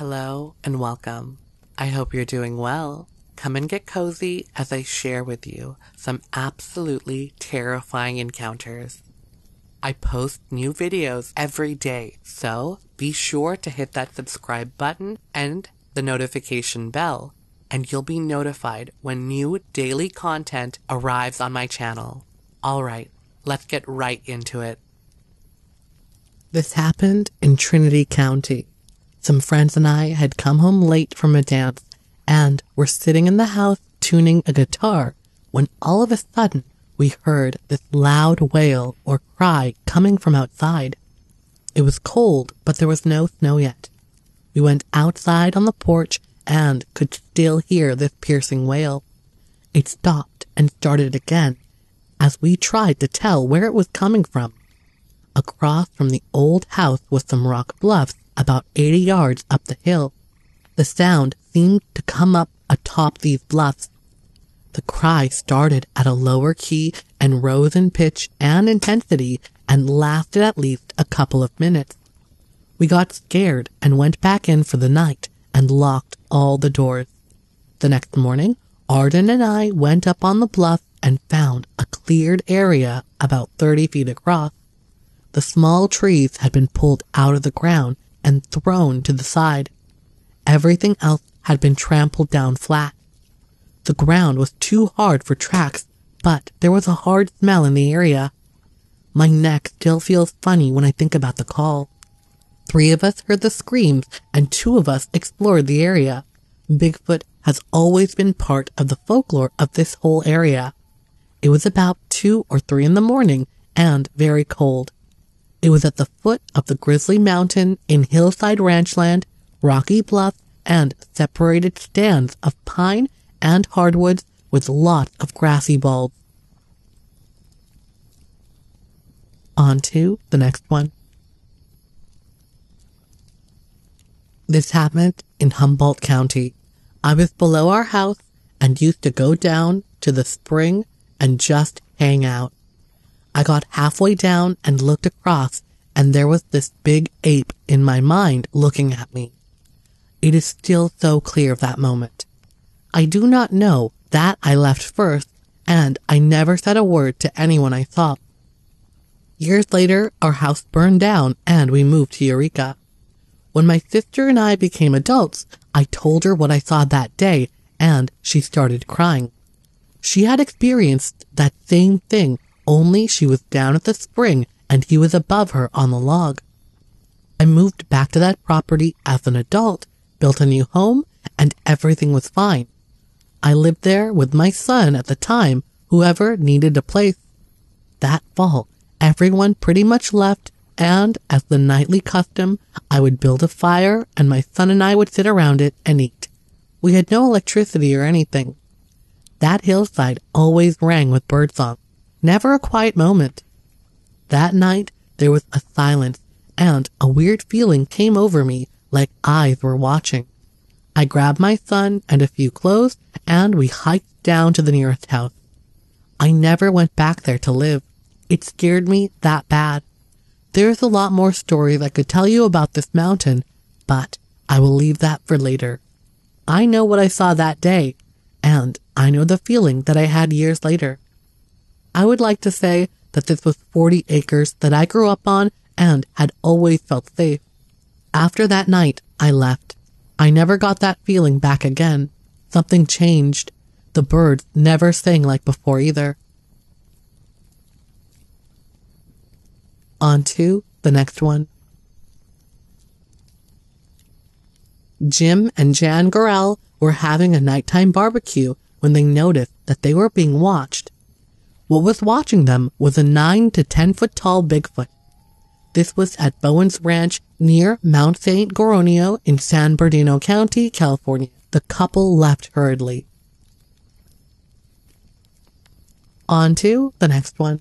Hello and welcome. I hope you're doing well. Come and get cozy as I share with you some absolutely terrifying encounters. I post new videos every day, so be sure to hit that subscribe button and the notification bell, and you'll be notified when new daily content arrives on my channel. Alright, let's get right into it. This happened in Trinity County. Some friends and I had come home late from a dance and were sitting in the house tuning a guitar when all of a sudden we heard this loud wail or cry coming from outside. It was cold, but there was no snow yet. We went outside on the porch and could still hear this piercing wail. It stopped and started again as we tried to tell where it was coming from. Across from the old house was some rock bluffs about 80 yards up the hill. The sound seemed to come up atop these bluffs. The cry started at a lower key and rose in pitch and intensity and lasted at least a couple of minutes. We got scared and went back in for the night and locked all the doors. The next morning, Arden and I went up on the bluff and found a cleared area about 30 feet across. The small trees had been pulled out of the ground and thrown to the side. Everything else had been trampled down flat. The ground was too hard for tracks, but there was a hard smell in the area. My neck still feels funny when I think about the call. Three of us heard the screams and two of us explored the area. Bigfoot has always been part of the folklore of this whole area. It was about two or three in the morning and very cold. It was at the foot of the Grizzly Mountain in hillside ranchland, rocky bluff, and separated stands of pine and hardwoods with lots of grassy bulbs. On to the next one. This happened in Humboldt County. I was below our house and used to go down to the spring and just hang out. I got halfway down and looked across, and there was this big ape in my mind looking at me. It is still so clear of that moment. I do not know that I left first, and I never said a word to anyone I saw. Years later, our house burned down and we moved to Eureka. When my sister and I became adults, I told her what I saw that day, and she started crying. She had experienced that same thing, only she was down at the spring and he was above her on the log. I moved back to that property as an adult, built a new home, and everything was fine. I lived there with my son at the time, whoever needed a place. That fall, everyone pretty much left, and as the nightly custom, I would build a fire and my son and I would sit around it and eat. We had no electricity or anything. That hillside always rang with birdsong. Never a quiet moment. That night, there was a silence, and a weird feeling came over me like eyes were watching. I grabbed my son and a few clothes, and we hiked down to the nearest house. I never went back there to live. It scared me that bad. There's a lot more stories I could tell you about this mountain, but I will leave that for later. I know what I saw that day, and I know the feeling that I had years later. I would like to say that this was 40 acres that I grew up on and had always felt safe. After that night, I left. I never got that feeling back again. Something changed. The birds never sang like before either. On to the next one. Jim and Jan Gorell were having a nighttime barbecue when they noticed that they were being watched. What was watching them was a 9 to 10 foot tall Bigfoot. This was at Bowen's Ranch near Mount St. Gorgonio in San Bernardino County, California. The couple left hurriedly. On to the next one.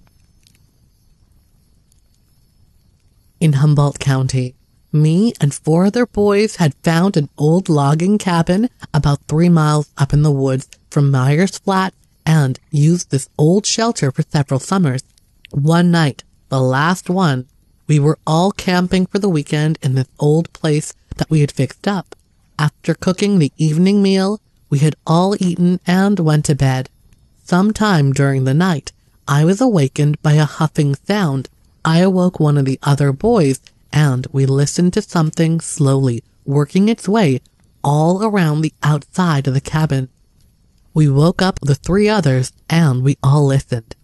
In Humboldt County, me and four other boys had found an old logging cabin about three miles up in the woods from Myers Flat and used this old shelter for several summers. One night, the last one, we were all camping for the weekend in this old place that we had fixed up. After cooking the evening meal, we had all eaten and went to bed. Sometime during the night, I was awakened by a huffing sound. I awoke one of the other boys and we listened to something slowly working its way all around the outside of the cabin. We woke up the three others and we all listened.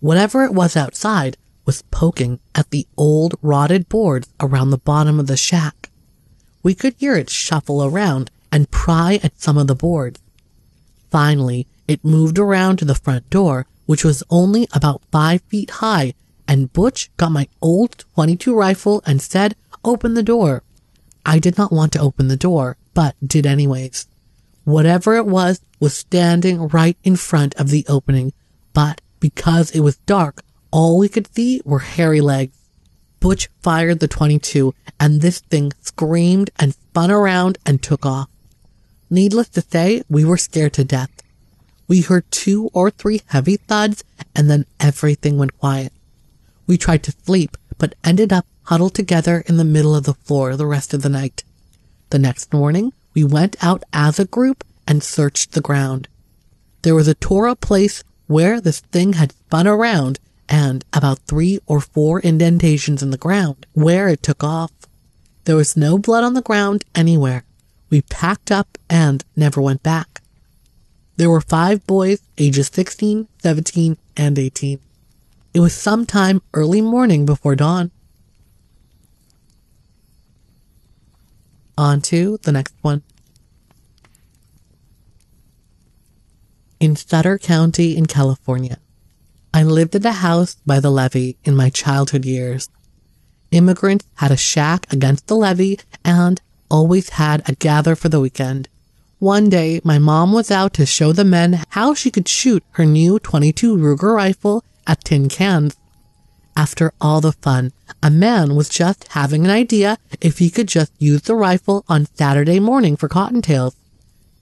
Whatever it was outside was poking at the old rotted boards around the bottom of the shack. We could hear it shuffle around and pry at some of the boards. Finally, it moved around to the front door, which was only about five feet high, and Butch got my old 22 rifle and said, open the door. I did not want to open the door, but did anyways. Whatever it was was standing right in front of the opening, but because it was dark, all we could see were hairy legs. Butch fired the 22 and this thing screamed and spun around and took off. Needless to say, we were scared to death. We heard two or three heavy thuds and then everything went quiet. We tried to sleep, but ended up huddled together in the middle of the floor the rest of the night. The next morning, we went out as a group and searched the ground. There was a tore up place where this thing had spun around and about three or four indentations in the ground where it took off. There was no blood on the ground anywhere. We packed up and never went back. There were five boys ages 16, 17, and 18. It was sometime early morning before dawn. On to the next one. In Sutter County in California. I lived at a house by the levee in my childhood years. Immigrants had a shack against the levee and always had a gather for the weekend. One day, my mom was out to show the men how she could shoot her new 22 Ruger rifle at tin cans. After all the fun, a man was just having an idea if he could just use the rifle on Saturday morning for cottontails.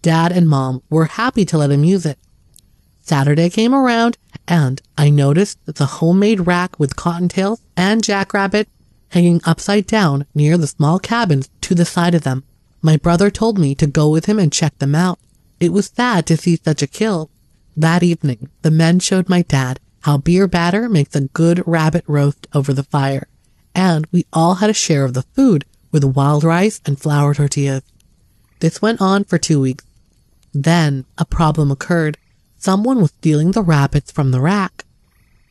Dad and mom were happy to let him use it. Saturday came around and I noticed the homemade rack with cottontails and jackrabbit hanging upside down near the small cabins to the side of them. My brother told me to go with him and check them out. It was sad to see such a kill. That evening, the men showed my dad how beer batter makes a good rabbit roast over the fire, and we all had a share of the food with wild rice and flour tortillas. This went on for two weeks. Then a problem occurred someone was stealing the rabbits from the rack.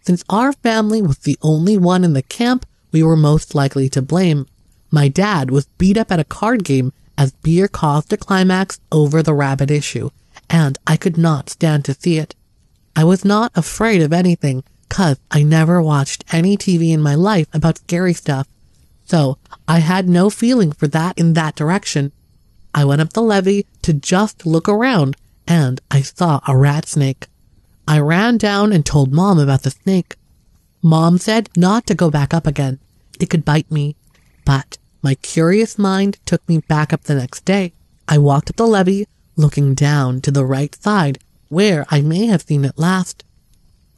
Since our family was the only one in the camp, we were most likely to blame. My dad was beat up at a card game as beer caused a climax over the rabbit issue, and I could not stand to see it. I was not afraid of anything, cause I never watched any TV in my life about scary stuff, so I had no feeling for that in that direction. I went up the levee to just look around and I saw a rat snake. I ran down and told mom about the snake. Mom said not to go back up again. It could bite me. But my curious mind took me back up the next day. I walked up the levee, looking down to the right side where I may have seen it last.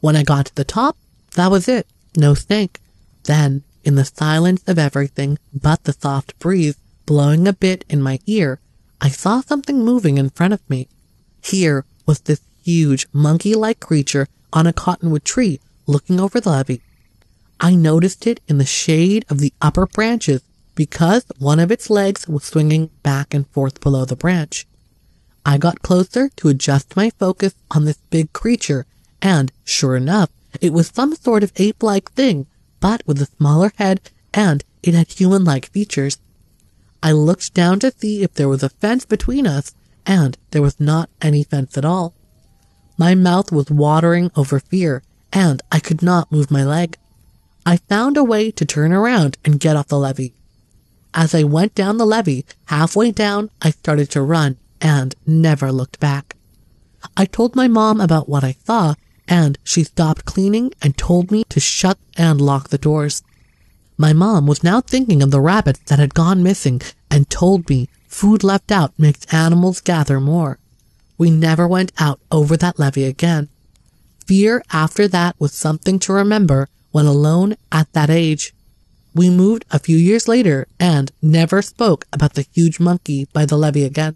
When I got to the top, that was it. No snake. Then, in the silence of everything but the soft breeze blowing a bit in my ear, I saw something moving in front of me. Here was this huge monkey-like creature on a cottonwood tree looking over the levee. I noticed it in the shade of the upper branches because one of its legs was swinging back and forth below the branch. I got closer to adjust my focus on this big creature, and sure enough, it was some sort of ape-like thing, but with a smaller head and it had human-like features. I looked down to see if there was a fence between us, and there was not any fence at all. My mouth was watering over fear, and I could not move my leg. I found a way to turn around and get off the levee. As I went down the levee, halfway down, I started to run and never looked back. I told my mom about what I saw, and she stopped cleaning and told me to shut and lock the doors. My mom was now thinking of the rabbits that had gone missing and told me Food left out makes animals gather more. We never went out over that levee again. Fear after that was something to remember when alone at that age. We moved a few years later and never spoke about the huge monkey by the levee again.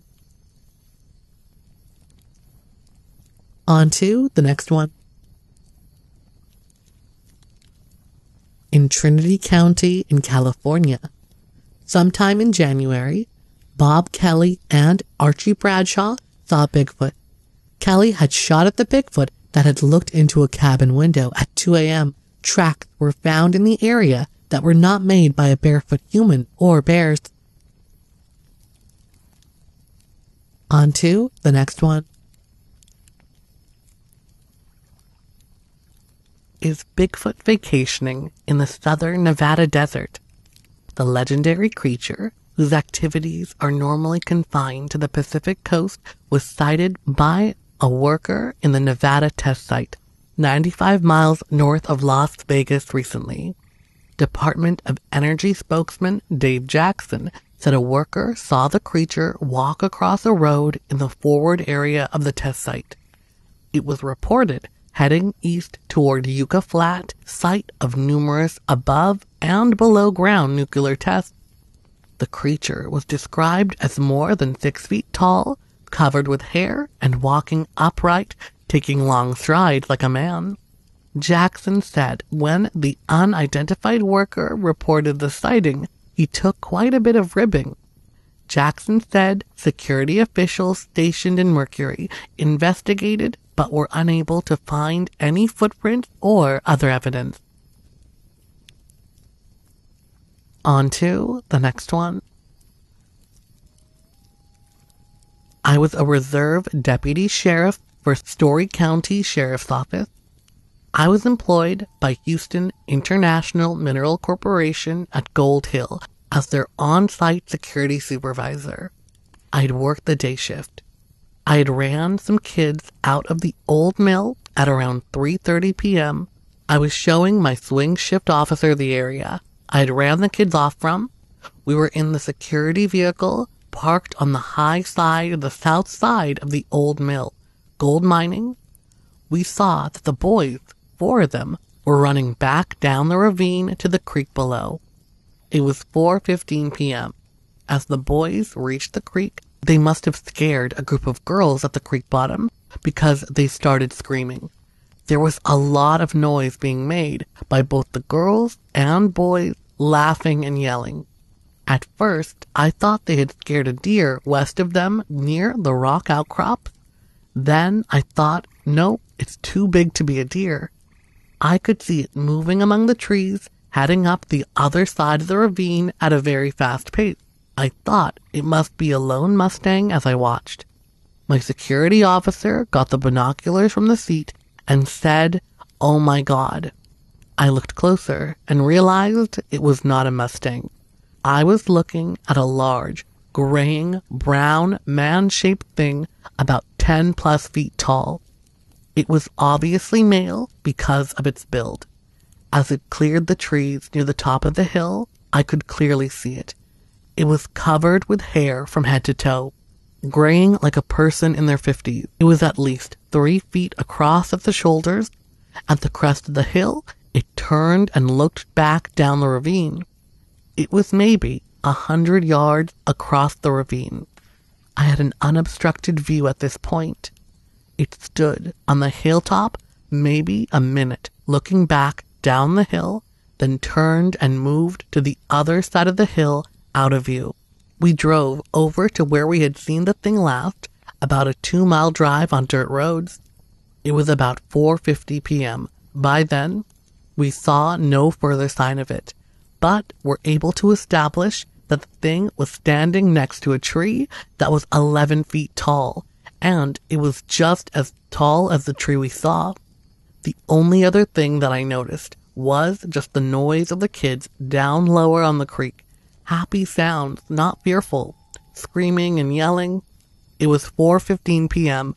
On to the next one. In Trinity County in California, sometime in January, Bob Kelly and Archie Bradshaw saw Bigfoot. Kelly had shot at the Bigfoot that had looked into a cabin window at 2 a.m. Tracks were found in the area that were not made by a barefoot human or bears. On to the next one. Is Bigfoot vacationing in the southern Nevada desert? The legendary creature, whose activities are normally confined to the Pacific coast, was sighted by a worker in the Nevada test site, 95 miles north of Las Vegas recently. Department of Energy spokesman Dave Jackson said a worker saw the creature walk across a road in the forward area of the test site. It was reported heading east toward Yucca Flat, site of numerous above and below ground nuclear tests. The creature was described as more than six feet tall, covered with hair, and walking upright, taking long strides like a man. Jackson said when the unidentified worker reported the sighting, he took quite a bit of ribbing. Jackson said security officials stationed in Mercury investigated but were unable to find any footprint or other evidence. On to the next one. I was a reserve deputy sheriff for Storey County Sheriff's Office I was employed by Houston International Mineral Corporation at Gold Hill as their on site security supervisor. I'd worked the day shift. I had ran some kids out of the old mill at around 3:30 p.m. I was showing my swing shift officer the area I had ran the kids off from. We were in the security vehicle parked on the high side of the south side of the old mill, gold mining. We saw that the boys four of them were running back down the ravine to the creek below. It was 4:15 p.m. As the boys reached the creek, they must have scared a group of girls at the creek bottom because they started screaming. There was a lot of noise being made by both the girls and boys laughing and yelling. At first, I thought they had scared a deer west of them near the rock outcrop. Then I thought, no, it's too big to be a deer. I could see it moving among the trees, heading up the other side of the ravine at a very fast pace. I thought it must be a lone Mustang as I watched. My security officer got the binoculars from the seat and said, Oh my god. I looked closer and realized it was not a Mustang. I was looking at a large, graying, brown, man shaped thing about 10 plus feet tall. It was obviously male because of its build. As it cleared the trees near the top of the hill, I could clearly see it. It was covered with hair from head to toe, graying like a person in their fifties. It was at least three feet across at the shoulders. At the crest of the hill, it turned and looked back down the ravine. It was maybe a hundred yards across the ravine. I had an unobstructed view at this point. It stood on the hilltop maybe a minute, looking back down the hill, then turned and moved to the other side of the hill out of view. We drove over to where we had seen the thing last, about a two mile drive on dirt roads. It was about 4:50 p.m. By then, we saw no further sign of it, but were able to establish that the thing was standing next to a tree that was 11 feet tall and it was just as tall as the tree we saw. The only other thing that I noticed was just the noise of the kids down lower on the creek. Happy sounds, not fearful, screaming and yelling. It was 4:15 p.m.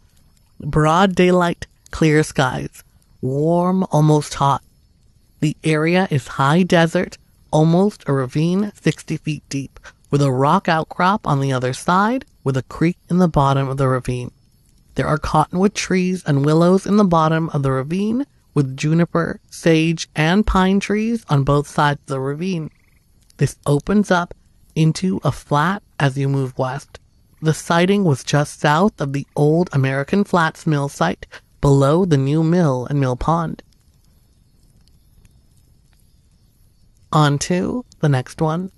Broad daylight, clear skies, warm, almost hot. The area is high desert, almost a ravine 60 feet deep, with a rock outcrop on the other side with a creek in the bottom of the ravine. There are cottonwood trees and willows in the bottom of the ravine, with juniper, sage, and pine trees on both sides of the ravine. This opens up into a flat as you move west. The sighting was just south of the old American Flats mill site, below the new mill and mill pond. On to the next one.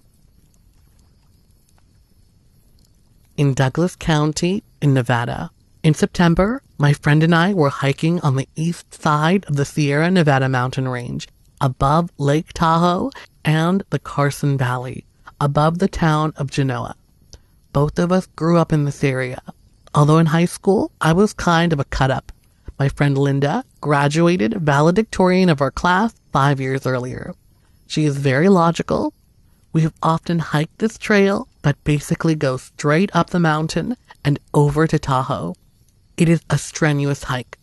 In Douglas County, in Nevada. In September, my friend and I were hiking on the east side of the Sierra Nevada mountain range, above Lake Tahoe and the Carson Valley, above the town of Genoa. Both of us grew up in this area. Although in high school, I was kind of a cut up. My friend Linda graduated valedictorian of our class five years earlier. She is very logical. We have often hiked this trail that basically goes straight up the mountain and over to Tahoe. It is a strenuous hike.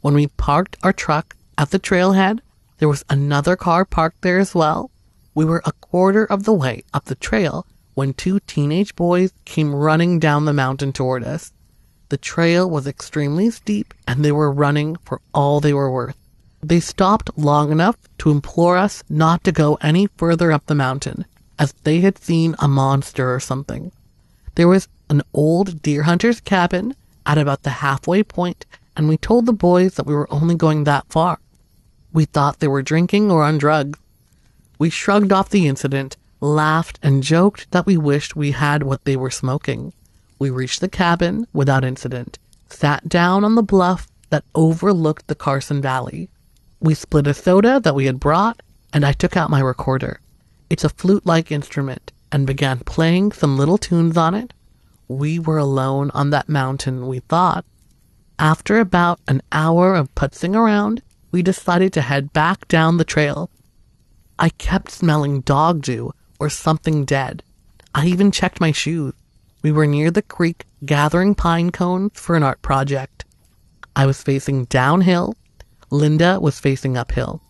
When we parked our truck at the trailhead, there was another car parked there as well. We were a quarter of the way up the trail when two teenage boys came running down the mountain toward us. The trail was extremely steep and they were running for all they were worth. They stopped long enough to implore us not to go any further up the mountain, as they had seen a monster or something. There was an old deer hunter's cabin at about the halfway point, and we told the boys that we were only going that far. We thought they were drinking or on drugs. We shrugged off the incident laughed, and joked that we wished we had what they were smoking. We reached the cabin without incident, sat down on the bluff that overlooked the Carson Valley. We split a soda that we had brought, and I took out my recorder. It's a flute like instrument, and began playing some little tunes on it. We were alone on that mountain, we thought. After about an hour of putzing around, we decided to head back down the trail. I kept smelling dog dew or something dead. I even checked my shoes. We were near the creek gathering pine cones for an art project. I was facing downhill. Linda was facing uphill.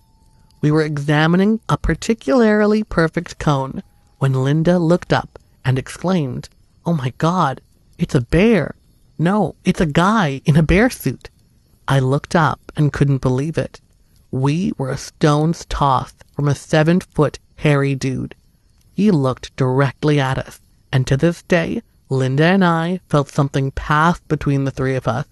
We were examining a particularly perfect cone when Linda looked up and exclaimed, Oh my god, it's a bear. No, it's a guy in a bear suit. I looked up and couldn't believe it. We were a stone's toss from a seven foot hairy dude. He looked directly at us, and to this day, Linda and I felt something pass between the three of us.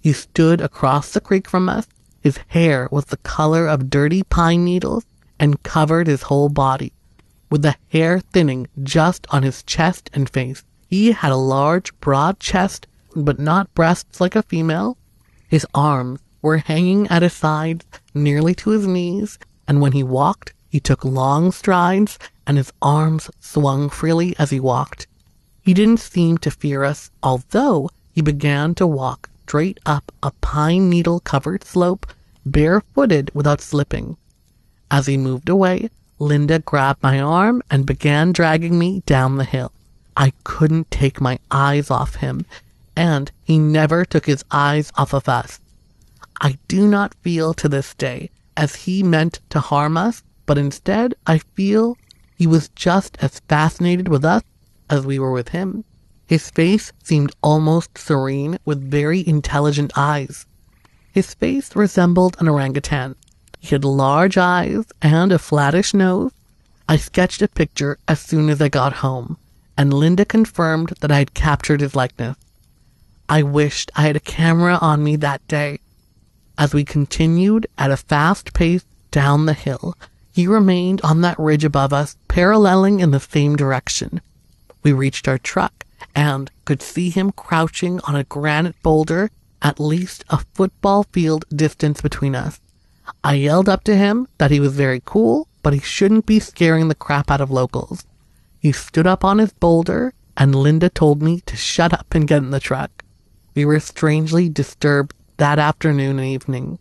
He stood across the creek from us. His hair was the color of dirty pine needles and covered his whole body, with the hair thinning just on his chest and face. He had a large, broad chest, but not breasts like a female. His arms were hanging at his sides nearly to his knees, and when he walked, he took long strides and his arms swung freely as he walked. He didn't seem to fear us, although he began to walk straight up a pine needle covered slope, barefooted without slipping. As he moved away, Linda grabbed my arm and began dragging me down the hill. I couldn't take my eyes off him, and he never took his eyes off of us. I do not feel to this day as he meant to harm us, but instead I feel he was just as fascinated with us as we were with him. His face seemed almost serene with very intelligent eyes. His face resembled an orangutan. He had large eyes and a flattish nose. I sketched a picture as soon as I got home, and Linda confirmed that I had captured his likeness. I wished I had a camera on me that day. As we continued at a fast pace down the hill, he remained on that ridge above us, paralleling in the same direction. We reached our truck and could see him crouching on a granite boulder at least a football field distance between us. I yelled up to him that he was very cool, but he shouldn't be scaring the crap out of locals. He stood up on his boulder, and Linda told me to shut up and get in the truck. We were strangely disturbed that afternoon and evening.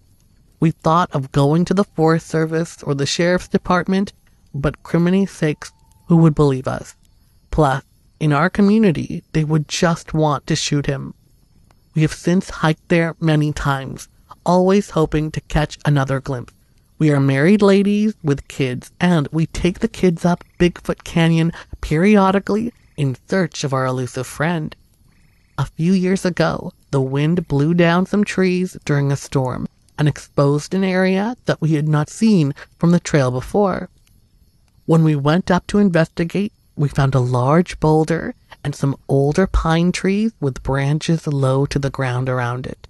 We thought of going to the Forest Service or the Sheriff's Department, but criminy sakes, who would believe us? Plus, in our community, they would just want to shoot him. We have since hiked there many times, always hoping to catch another glimpse. We are married ladies with kids, and we take the kids up Bigfoot Canyon periodically in search of our elusive friend. A few years ago, the wind blew down some trees during a storm, and exposed an area that we had not seen from the trail before. When we went up to investigate, we found a large boulder and some older pine trees with branches low to the ground around it.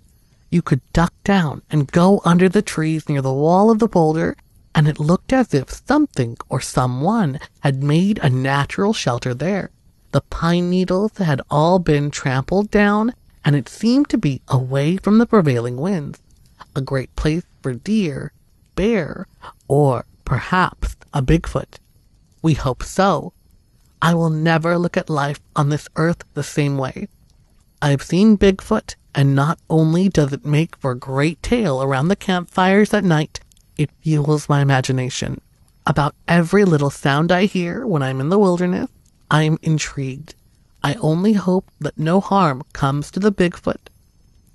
You could duck down and go under the trees near the wall of the boulder, and it looked as if something or someone had made a natural shelter there. The pine needles had all been trampled down, and it seemed to be away from the prevailing winds. A great place for deer, bear, or perhaps a Bigfoot. We hope so, I will never look at life on this earth the same way. I've seen Bigfoot, and not only does it make for a great tale around the campfires at night, it fuels my imagination. About every little sound I hear when I'm in the wilderness, I'm intrigued. I only hope that no harm comes to the Bigfoot.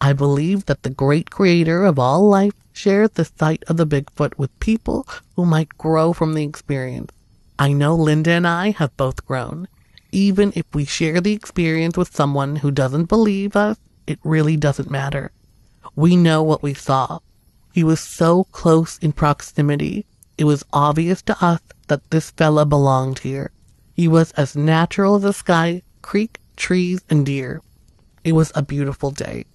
I believe that the great creator of all life shares the sight of the Bigfoot with people who might grow from the experience. I know Linda and I have both grown. Even if we share the experience with someone who doesn't believe us, it really doesn't matter. We know what we saw. He was so close in proximity, it was obvious to us that this fella belonged here. He was as natural as the sky, creek, trees, and deer. It was a beautiful day.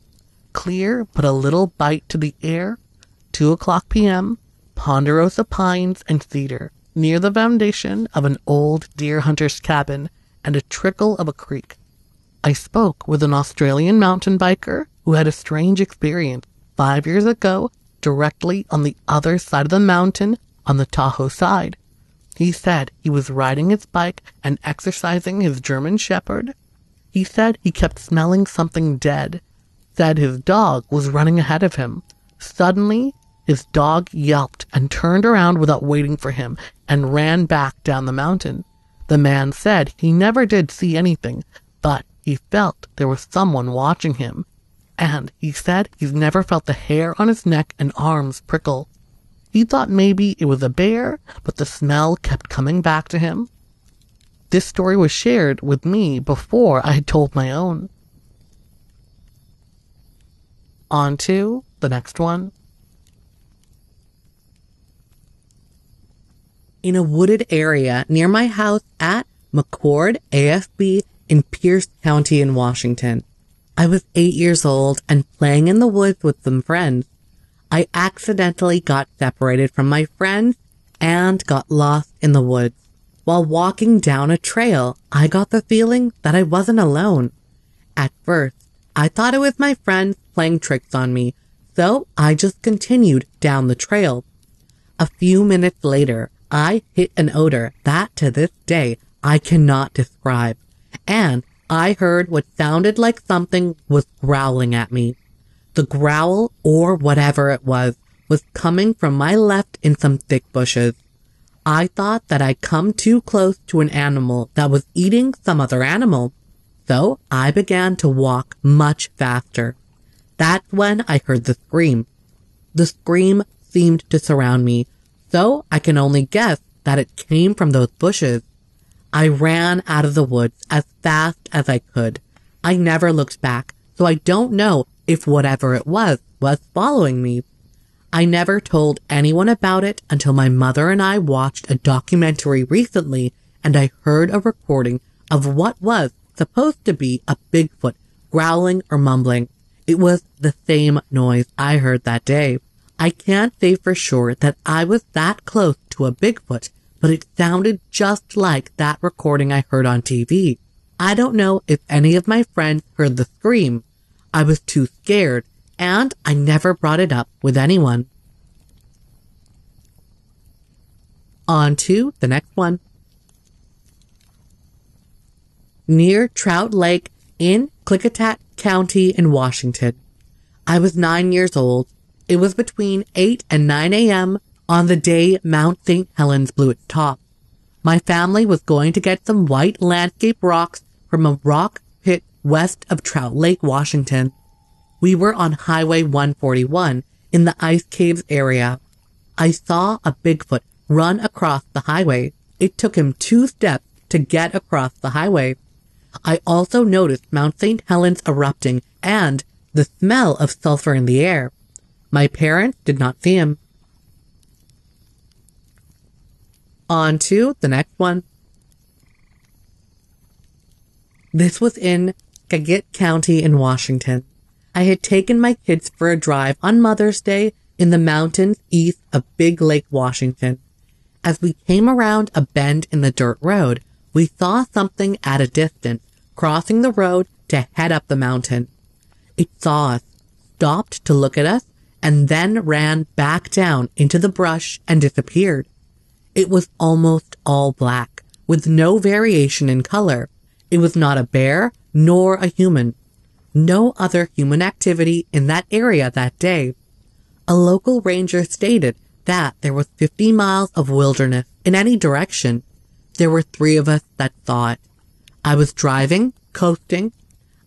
Clear, but a little bite to the air. Two o'clock p.m. Ponderosa pines and cedar near the foundation of an old deer hunter's cabin and a trickle of a creek. I spoke with an Australian mountain biker who had a strange experience five years ago directly on the other side of the mountain on the Tahoe side. He said he was riding his bike and exercising his German Shepherd. He said he kept smelling something dead, said his dog was running ahead of him. Suddenly, his dog yelped and turned around without waiting for him and ran back down the mountain. The man said he never did see anything, but he felt there was someone watching him. And he said he's never felt the hair on his neck and arms prickle. He thought maybe it was a bear, but the smell kept coming back to him. This story was shared with me before I had told my own. On to the next one. in a wooded area near my house at McChord AFB in Pierce County in Washington. I was eight years old and playing in the woods with some friends. I accidentally got separated from my friends and got lost in the woods. While walking down a trail, I got the feeling that I wasn't alone. At first, I thought it was my friends playing tricks on me, so I just continued down the trail. A few minutes later, I hit an odor that to this day I cannot describe. And I heard what sounded like something was growling at me. The growl, or whatever it was, was coming from my left in some thick bushes. I thought that I'd come too close to an animal that was eating some other animal. So I began to walk much faster. That's when I heard the scream. The scream seemed to surround me, so I can only guess that it came from those bushes. I ran out of the woods as fast as I could. I never looked back, so I don't know if whatever it was was following me. I never told anyone about it until my mother and I watched a documentary recently and I heard a recording of what was supposed to be a Bigfoot growling or mumbling. It was the same noise I heard that day. I can't say for sure that I was that close to a Bigfoot, but it sounded just like that recording I heard on TV. I don't know if any of my friends heard the scream. I was too scared, and I never brought it up with anyone. On to the next one. Near Trout Lake in Klickitat County in Washington. I was nine years old it was between 8 and 9 a.m. on the day Mount St. Helens blew its top. My family was going to get some white landscape rocks from a rock west of Trout Lake, Washington. We were on Highway 141 in the Ice Caves area. I saw a Bigfoot run across the highway. It took him two steps to get across the highway. I also noticed Mount St. Helens erupting and the smell of sulfur in the air. My parents did not see him. On to the next one. This was in Skagit County in Washington. I had taken my kids for a drive on Mother's Day in the mountains east of Big Lake, Washington. As we came around a bend in the dirt road, we saw something at a distance crossing the road to head up the mountain. It saw us, stopped to look at us, and then ran back down into the brush and disappeared. It was almost all black, with no variation in color. It was not a bear nor a human. No other human activity in that area that day. A local ranger stated that there was 50 miles of wilderness in any direction. There were three of us that it. I was driving, coasting.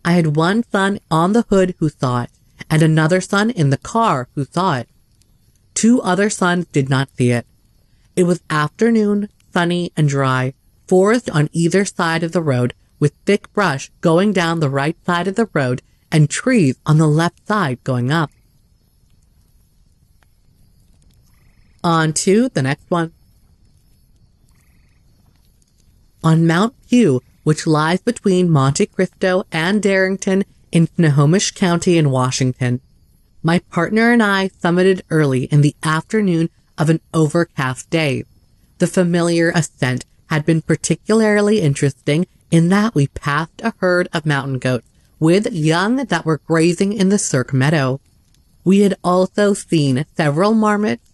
I had one son on the hood who saw it, and another son in the car who saw it. Two other sons did not see it. It was afternoon, sunny and dry, forest on either side of the road, with thick brush going down the right side of the road and trees on the left side going up. On to the next one. On Mount Pugh, which lies between Monte Cristo and Darrington in Snohomish County in Washington, my partner and I summited early in the afternoon of an overcast day. The familiar ascent had been particularly interesting in that we passed a herd of mountain goats with young that were grazing in the cirque meadow. We had also seen several marmots.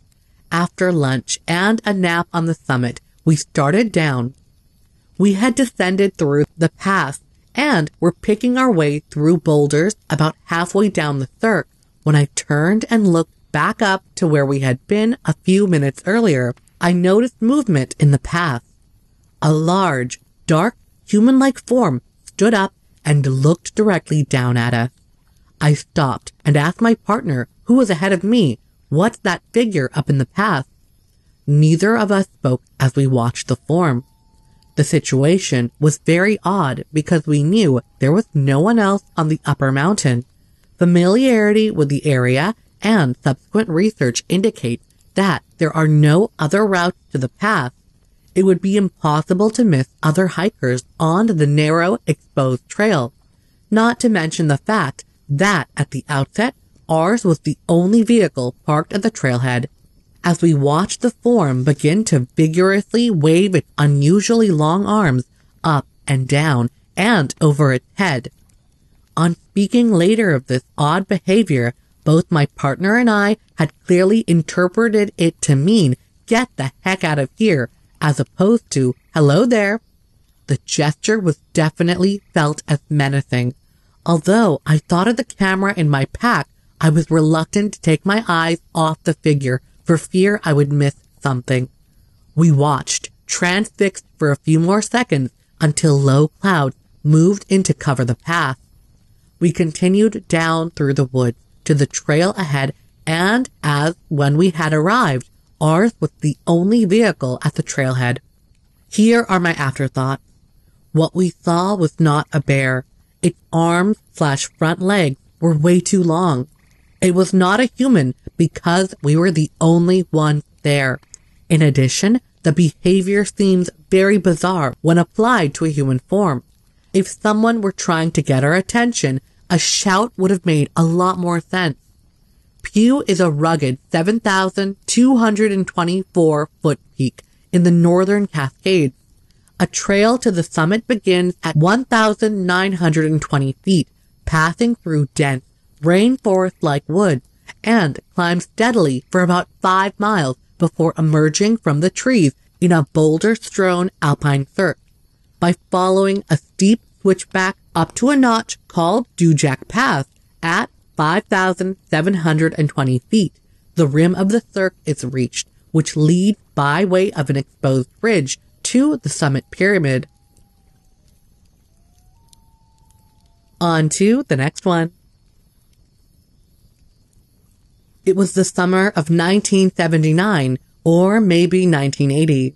After lunch and a nap on the summit, we started down. We had descended through the pass and were picking our way through boulders about halfway down the cirque when I turned and looked back up to where we had been a few minutes earlier. I noticed movement in the path. A large, dark, human-like form stood up and looked directly down at us. I stopped and asked my partner, who was ahead of me, what's that figure up in the path? Neither of us spoke as we watched the form. The situation was very odd because we knew there was no one else on the upper mountain. Familiarity with the area and subsequent research indicate that there are no other routes to the path it would be impossible to miss other hikers on the narrow, exposed trail. Not to mention the fact that at the outset, ours was the only vehicle parked at the trailhead. As we watched the form begin to vigorously wave its unusually long arms up and down and over its head. On speaking later of this odd behavior, both my partner and I had clearly interpreted it to mean get the heck out of here as opposed to hello there. The gesture was definitely felt as menacing. Although I thought of the camera in my pack, I was reluctant to take my eyes off the figure for fear I would miss something. We watched, transfixed for a few more seconds until low clouds moved in to cover the path. We continued down through the woods to the trail ahead and as when we had arrived, Ours was the only vehicle at the trailhead. Here are my afterthoughts. What we saw was not a bear. Its arms slash front legs were way too long. It was not a human because we were the only ones there. In addition, the behavior seems very bizarre when applied to a human form. If someone were trying to get our attention, a shout would have made a lot more sense. Pugh is a rugged 7,224 foot peak in the northern Cascades. A trail to the summit begins at 1,920 feet, passing through dense, rainforest-like woods, and climbs steadily for about five miles before emerging from the trees in a boulder-strewn alpine cirque. By following a steep switchback up to a notch called Stujack Pass at 5,720 feet, the rim of the cirque is reached, which leads by way of an exposed ridge to the summit pyramid. On to the next one. It was the summer of 1979, or maybe 1980.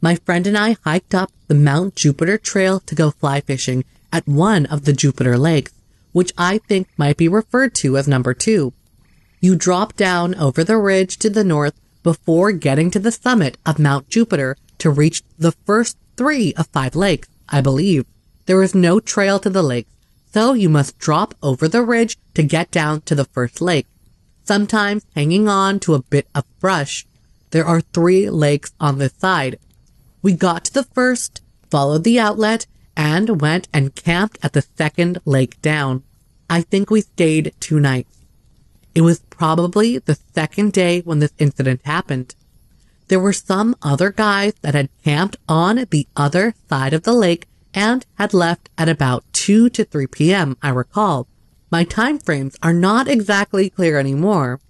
My friend and I hiked up the Mount Jupiter Trail to go fly fishing at one of the Jupiter lakes which I think might be referred to as number two. You drop down over the ridge to the north before getting to the summit of Mount Jupiter to reach the first three of five lakes, I believe. There is no trail to the lakes, so you must drop over the ridge to get down to the first lake, sometimes hanging on to a bit of brush. There are three lakes on this side. We got to the first, followed the outlet, and went and camped at the second lake down. I think we stayed two nights. It was probably the second day when this incident happened. There were some other guys that had camped on the other side of the lake and had left at about 2 to 3 p.m., I recall. My time frames are not exactly clear anymore.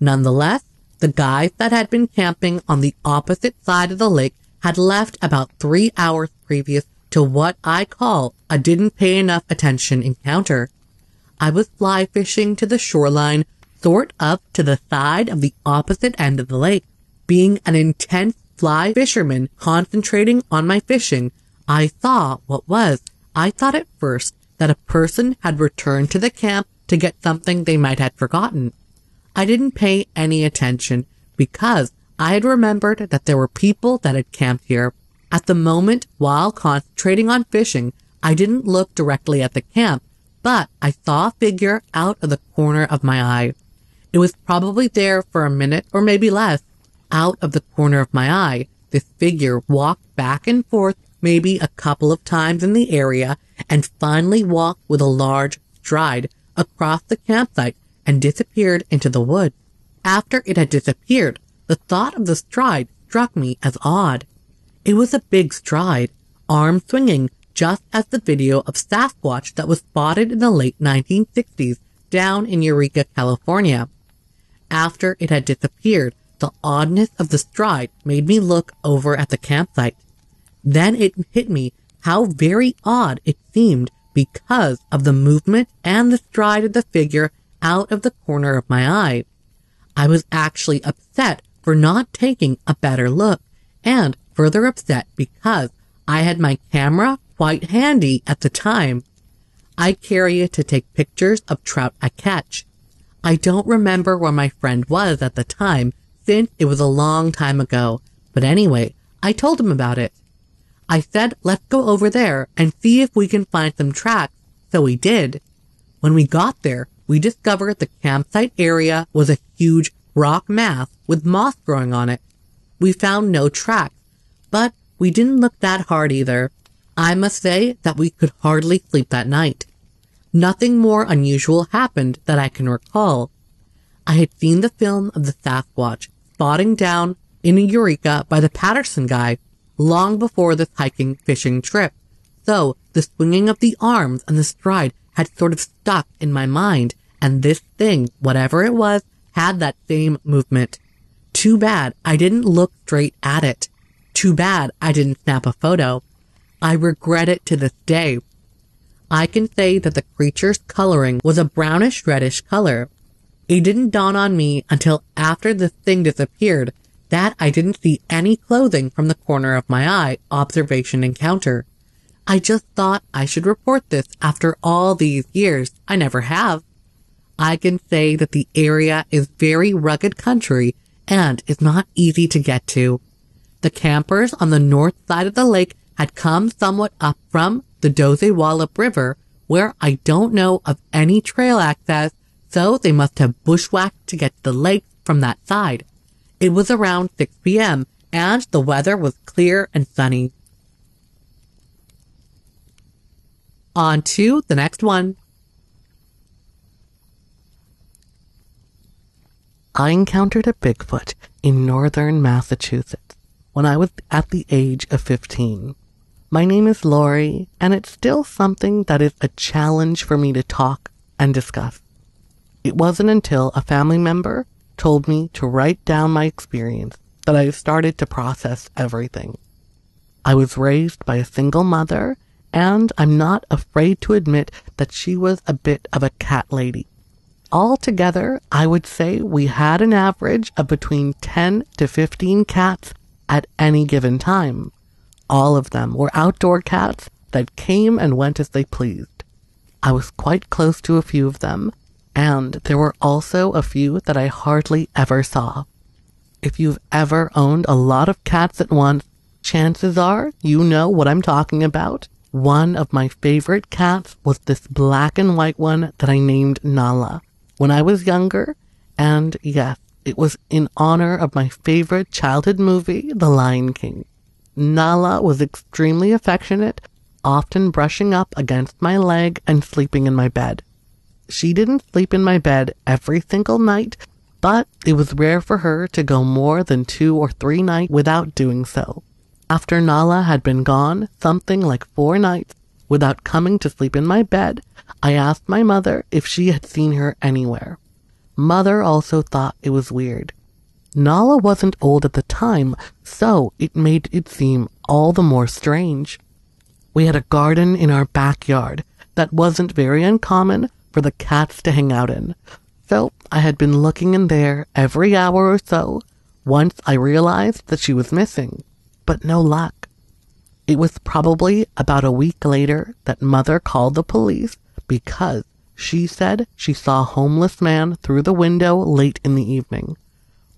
Nonetheless, the guys that had been camping on the opposite side of the lake had left about three hours previous to what I call a didn't pay enough attention encounter. I was fly fishing to the shoreline, sort up to the side of the opposite end of the lake. Being an intense fly fisherman concentrating on my fishing, I saw what was. I thought at first that a person had returned to the camp to get something they might have forgotten. I didn't pay any attention because I had remembered that there were people that had camped here. At the moment, while concentrating on fishing, I didn't look directly at the camp, but I saw a figure out of the corner of my eye. It was probably there for a minute or maybe less. Out of the corner of my eye, this figure walked back and forth maybe a couple of times in the area and finally walked with a large stride across the campsite and disappeared into the woods. After it had disappeared, the thought of the stride struck me as odd. It was a big stride, arm swinging, just as the video of Sasquatch that was spotted in the late 1960s down in Eureka, California. After it had disappeared, the oddness of the stride made me look over at the campsite. Then it hit me how very odd it seemed because of the movement and the stride of the figure out of the corner of my eye. I was actually upset for not taking a better look and further upset because I had my camera quite handy at the time. I carry it to take pictures of trout I catch. I don't remember where my friend was at the time since it was a long time ago, but anyway, I told him about it. I said, let's go over there and see if we can find some tracks. So we did. When we got there, we discovered the campsite area was a huge rock mass with moss growing on it. We found no tracks, but we didn't look that hard either. I must say that we could hardly sleep that night. Nothing more unusual happened that I can recall. I had seen the film of the Sasquatch spotting down in Eureka by the Patterson guy long before this hiking fishing trip. So the swinging of the arms and the stride had sort of stuck in my mind, and this thing, whatever it was, had that same movement. Too bad I didn't look straight at it. Too bad I didn't snap a photo. I regret it to this day. I can say that the creature's coloring was a brownish reddish color. It didn't dawn on me until after the thing disappeared that I didn't see any clothing from the corner of my eye observation encounter. I just thought I should report this after all these years. I never have. I can say that the area is very rugged country and is not easy to get to. The campers on the north side of the lake had come somewhat up from the Dosewallips River, where I don't know of any trail access, so they must have bushwhacked to get to the lake from that side. It was around 6 p.m. and the weather was clear and sunny. On to the next one. I encountered a Bigfoot in northern Massachusetts when I was at the age of 15. My name is Lori, and it's still something that is a challenge for me to talk and discuss. It wasn't until a family member told me to write down my experience that I started to process everything. I was raised by a single mother, and I'm not afraid to admit that she was a bit of a cat lady. Altogether, I would say we had an average of between 10 to 15 cats at any given time. All of them were outdoor cats that came and went as they pleased. I was quite close to a few of them, and there were also a few that I hardly ever saw. If you've ever owned a lot of cats at once, chances are you know what I'm talking about. One of my favorite cats was this black and white one that I named Nala when I was younger, and yes, it was in honor of my favorite childhood movie, The Lion King. Nala was extremely affectionate, often brushing up against my leg and sleeping in my bed. She didn't sleep in my bed every single night, but it was rare for her to go more than two or three nights without doing so. After Nala had been gone something like four nights without coming to sleep in my bed, I asked my mother if she had seen her anywhere. Mother also thought it was weird. Nala wasn't old at the time, so it made it seem all the more strange. We had a garden in our backyard that wasn't very uncommon for the cats to hang out in, so I had been looking in there every hour or so once I realized that she was missing, but no luck. It was probably about a week later that Mother called the police because she said she saw a homeless man through the window late in the evening.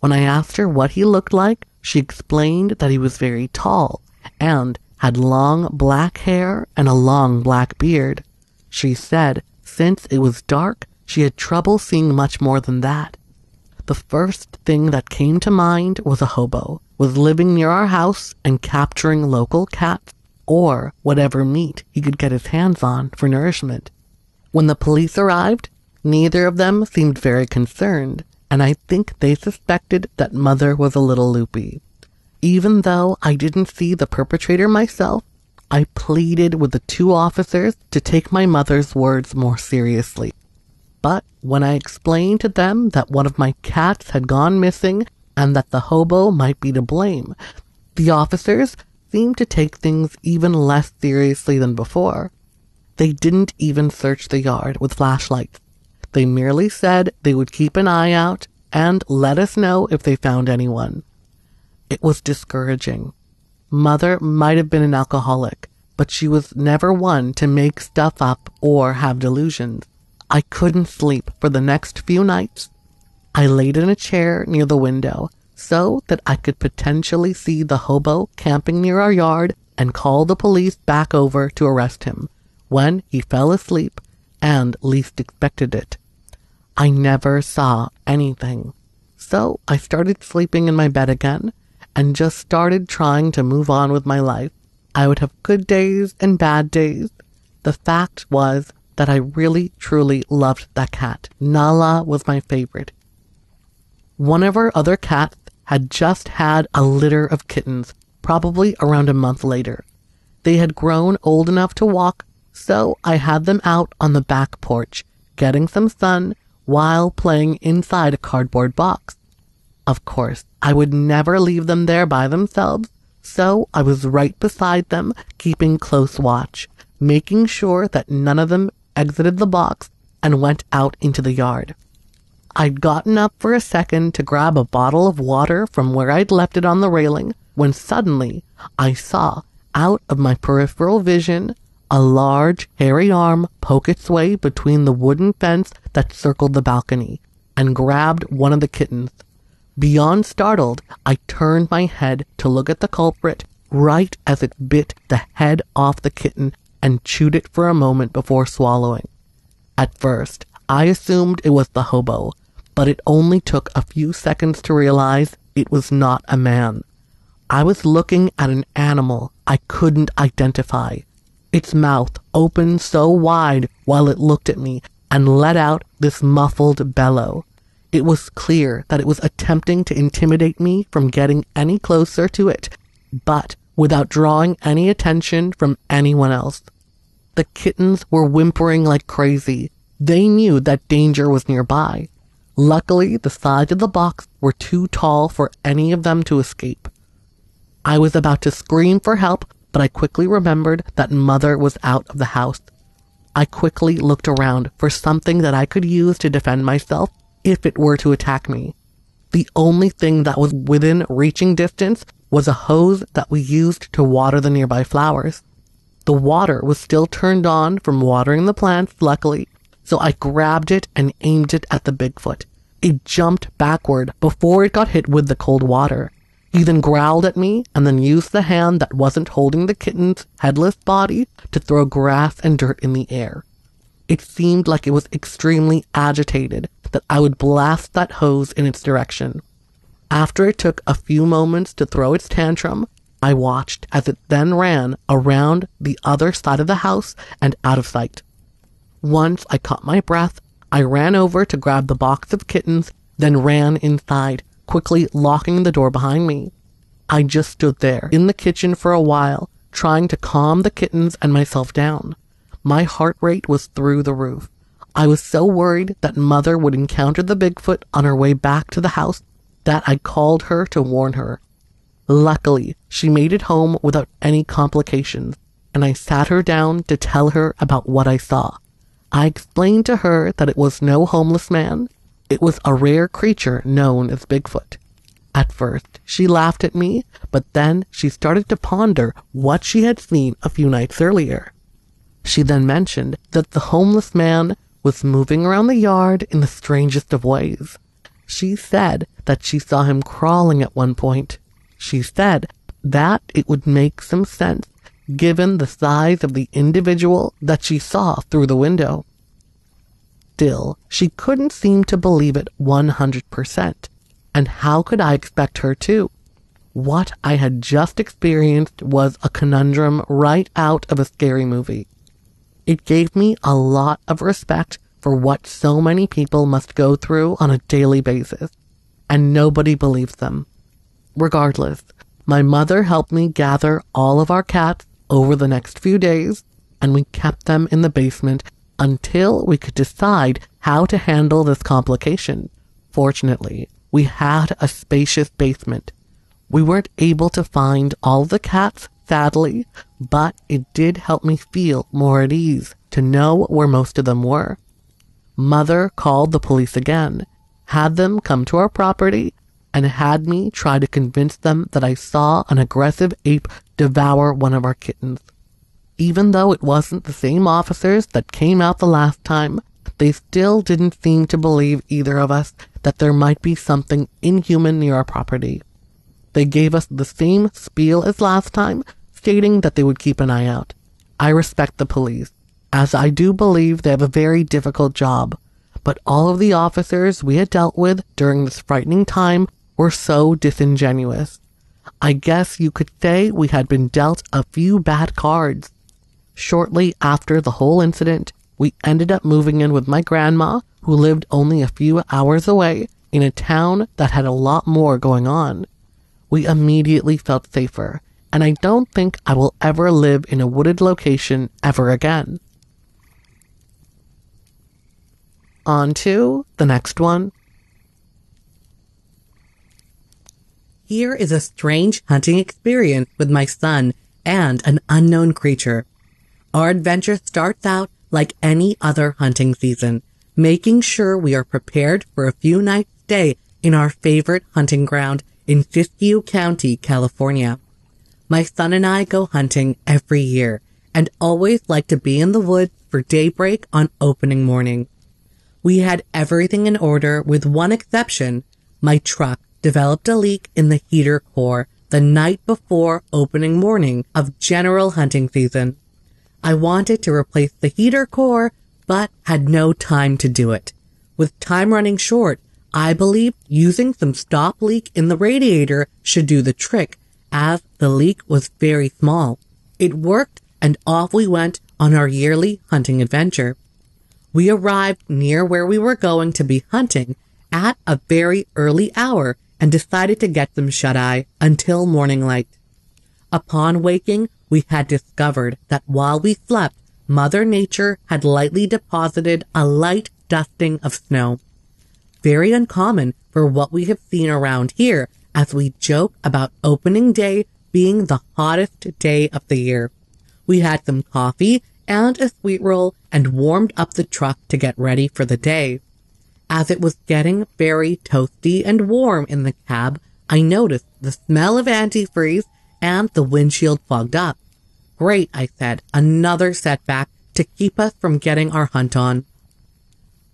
When I asked her what he looked like, she explained that he was very tall and had long black hair and a long black beard. She said since it was dark, she had trouble seeing much more than that. The first thing that came to mind was a hobo, was living near our house and capturing local cats or whatever meat he could get his hands on for nourishment. When the police arrived, neither of them seemed very concerned, and I think they suspected that Mother was a little loopy. Even though I didn't see the perpetrator myself, I pleaded with the two officers to take my mother's words more seriously. But when I explained to them that one of my cats had gone missing and that the hobo might be to blame, the officers seemed to take things even less seriously than before. They didn't even search the yard with flashlights. They merely said they would keep an eye out and let us know if they found anyone. It was discouraging. Mother might have been an alcoholic, but she was never one to make stuff up or have delusions. I couldn't sleep for the next few nights. I laid in a chair near the window so that I could potentially see the hobo camping near our yard and call the police back over to arrest him when he fell asleep and least expected it. I never saw anything. So I started sleeping in my bed again and just started trying to move on with my life. I would have good days and bad days. The fact was that I really truly loved that cat. Nala was my favorite. One of our other cats had just had a litter of kittens, probably around a month later. They had grown old enough to walk, so I had them out on the back porch, getting some sun while playing inside a cardboard box. Of course, I would never leave them there by themselves, so I was right beside them, keeping close watch, making sure that none of them exited the box and went out into the yard. I'd gotten up for a second to grab a bottle of water from where I'd left it on the railing when suddenly I saw, out of my peripheral vision, a large, hairy arm poke its way between the wooden fence that circled the balcony and grabbed one of the kittens. Beyond startled, I turned my head to look at the culprit right as it bit the head off the kitten and chewed it for a moment before swallowing. At first, I assumed it was the hobo, but it only took a few seconds to realize it was not a man. I was looking at an animal I couldn't identify its mouth opened so wide while it looked at me and let out this muffled bellow. It was clear that it was attempting to intimidate me from getting any closer to it, but without drawing any attention from anyone else. The kittens were whimpering like crazy. They knew that danger was nearby. Luckily, the sides of the box were too tall for any of them to escape. I was about to scream for help but I quickly remembered that mother was out of the house. I quickly looked around for something that I could use to defend myself if it were to attack me. The only thing that was within reaching distance was a hose that we used to water the nearby flowers. The water was still turned on from watering the plants, luckily, so I grabbed it and aimed it at the Bigfoot. It jumped backward before it got hit with the cold water. He then growled at me and then used the hand that wasn't holding the kitten's headless body to throw grass and dirt in the air. It seemed like it was extremely agitated that I would blast that hose in its direction. After it took a few moments to throw its tantrum, I watched as it then ran around the other side of the house and out of sight. Once I caught my breath, I ran over to grab the box of kittens, then ran inside, quickly locking the door behind me. I just stood there in the kitchen for a while, trying to calm the kittens and myself down. My heart rate was through the roof. I was so worried that Mother would encounter the Bigfoot on her way back to the house that I called her to warn her. Luckily, she made it home without any complications, and I sat her down to tell her about what I saw. I explained to her that it was no homeless man. It was a rare creature known as Bigfoot. At first, she laughed at me, but then she started to ponder what she had seen a few nights earlier. She then mentioned that the homeless man was moving around the yard in the strangest of ways. She said that she saw him crawling at one point. She said that it would make some sense given the size of the individual that she saw through the window. Still, she couldn't seem to believe it 100%. And how could I expect her to? What I had just experienced was a conundrum right out of a scary movie. It gave me a lot of respect for what so many people must go through on a daily basis, and nobody believes them. Regardless, my mother helped me gather all of our cats over the next few days, and we kept them in the basement until we could decide how to handle this complication. Fortunately, we had a spacious basement. We weren't able to find all the cats, sadly, but it did help me feel more at ease to know where most of them were. Mother called the police again, had them come to our property, and had me try to convince them that I saw an aggressive ape devour one of our kittens. Even though it wasn't the same officers that came out the last time, they still didn't seem to believe either of us that there might be something inhuman near our property. They gave us the same spiel as last time, stating that they would keep an eye out. I respect the police, as I do believe they have a very difficult job, but all of the officers we had dealt with during this frightening time were so disingenuous. I guess you could say we had been dealt a few bad cards. Shortly after the whole incident, we ended up moving in with my grandma, who lived only a few hours away in a town that had a lot more going on. We immediately felt safer, and I don't think I will ever live in a wooded location ever again. On to the next one. Here is a strange hunting experience with my son and an unknown creature. Our adventure starts out like any other hunting season, making sure we are prepared for a few nights stay in our favorite hunting ground in Siskiyou County, California. My son and I go hunting every year and always like to be in the woods for daybreak on opening morning. We had everything in order with one exception. My truck developed a leak in the heater core the night before opening morning of general hunting season. I wanted to replace the heater core, but had no time to do it. With time running short, I believed using some stop leak in the radiator should do the trick, as the leak was very small. It worked, and off we went on our yearly hunting adventure. We arrived near where we were going to be hunting at a very early hour and decided to get some shut-eye until morning light. Upon waking, we had discovered that while we slept, Mother Nature had lightly deposited a light dusting of snow. Very uncommon for what we have seen around here as we joke about opening day being the hottest day of the year. We had some coffee and a sweet roll and warmed up the truck to get ready for the day. As it was getting very toasty and warm in the cab, I noticed the smell of antifreeze and the windshield fogged up. Great, I said, another setback to keep us from getting our hunt on.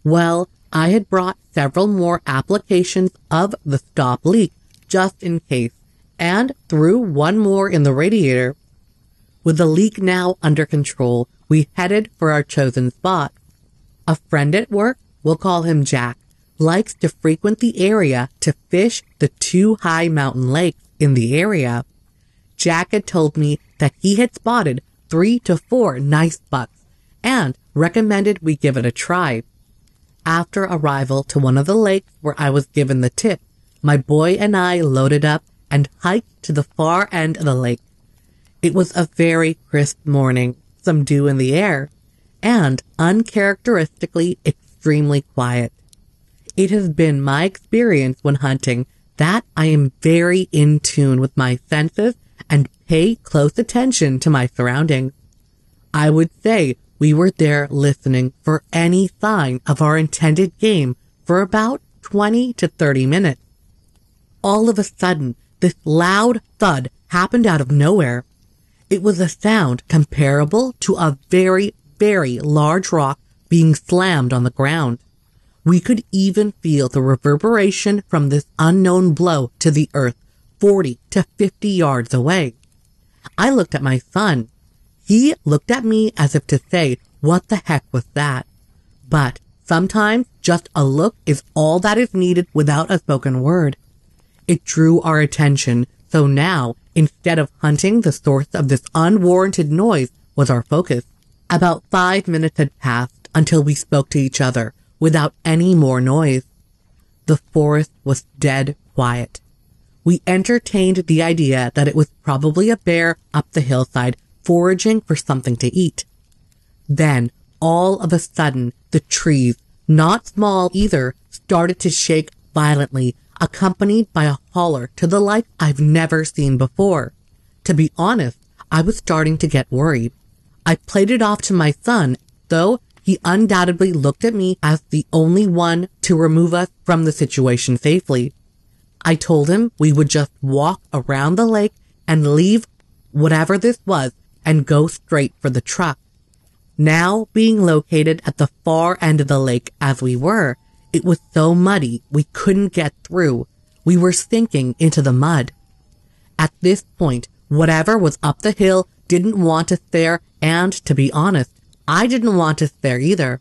Well, I had brought several more applications of the stop leak just in case, and threw one more in the radiator. With the leak now under control, we headed for our chosen spot. A friend at work, we'll call him Jack, likes to frequent the area to fish the two high mountain lakes in the area. Jack had told me that he had spotted three to four nice bucks and recommended we give it a try. After arrival to one of the lakes where I was given the tip, my boy and I loaded up and hiked to the far end of the lake. It was a very crisp morning, some dew in the air, and uncharacteristically extremely quiet. It has been my experience when hunting that I am very in tune with my senses and pay close attention to my surroundings. I would say we were there listening for any sign of our intended game for about 20 to 30 minutes. All of a sudden, this loud thud happened out of nowhere. It was a sound comparable to a very, very large rock being slammed on the ground. We could even feel the reverberation from this unknown blow to the earth 40 to 50 yards away. I looked at my son. He looked at me as if to say, what the heck was that? But sometimes just a look is all that is needed without a spoken word. It drew our attention, so now, instead of hunting the source of this unwarranted noise was our focus. About five minutes had passed until we spoke to each other without any more noise. The forest was dead quiet. We entertained the idea that it was probably a bear up the hillside foraging for something to eat. Then, all of a sudden, the trees, not small either, started to shake violently, accompanied by a holler to the like I've never seen before. To be honest, I was starting to get worried. I played it off to my son, though he undoubtedly looked at me as the only one to remove us from the situation safely. I told him we would just walk around the lake and leave whatever this was and go straight for the truck. Now being located at the far end of the lake as we were, it was so muddy we couldn't get through. We were sinking into the mud. At this point, whatever was up the hill didn't want us there, and to be honest, I didn't want us there either.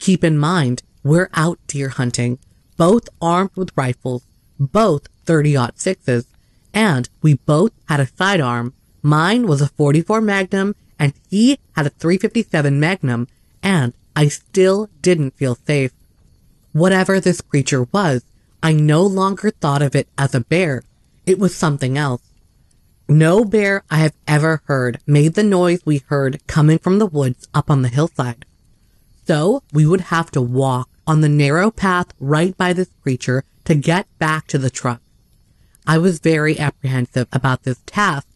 Keep in mind, we're out deer hunting, both armed with rifles, both 30-06s, and we both had a sidearm. Mine was a 44 Magnum and he had a 357 Magnum and I still didn't feel safe. Whatever this creature was, I no longer thought of it as a bear. It was something else. No bear I have ever heard made the noise we heard coming from the woods up on the hillside. So we would have to walk on the narrow path right by this creature to get back to the truck. I was very apprehensive about this task,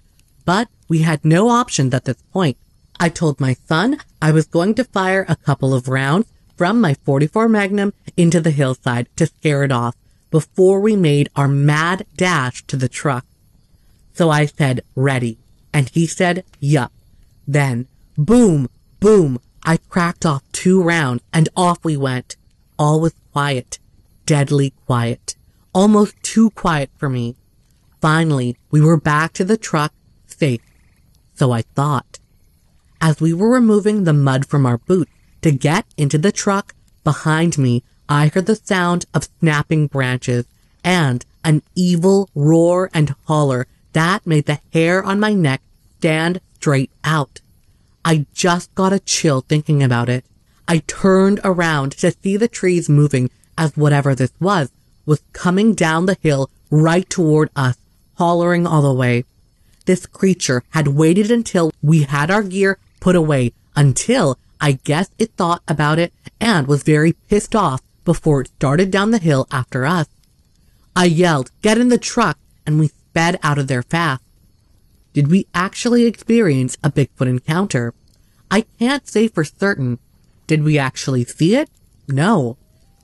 but we had no options at this point. I told my son I was going to fire a couple of rounds from my 44 Magnum into the hillside to scare it off before we made our mad dash to the truck. So I said, ready. And he said, yup. Then, boom, boom, I cracked off two rounds and off we went. All was quiet, deadly quiet, almost too quiet for me. Finally, we were back to the truck, safe. So I thought. As we were removing the mud from our boots to get into the truck, behind me, I heard the sound of snapping branches and an evil roar and holler that made the hair on my neck stand straight out. I just got a chill thinking about it. I turned around to see the trees moving as whatever this was was coming down the hill right toward us, hollering all the way. This creature had waited until we had our gear put away until I guess it thought about it and was very pissed off before it started down the hill after us. I yelled, get in the truck, and we sped out of there fast. Did we actually experience a Bigfoot encounter? I can't say for certain. Did we actually see it? No.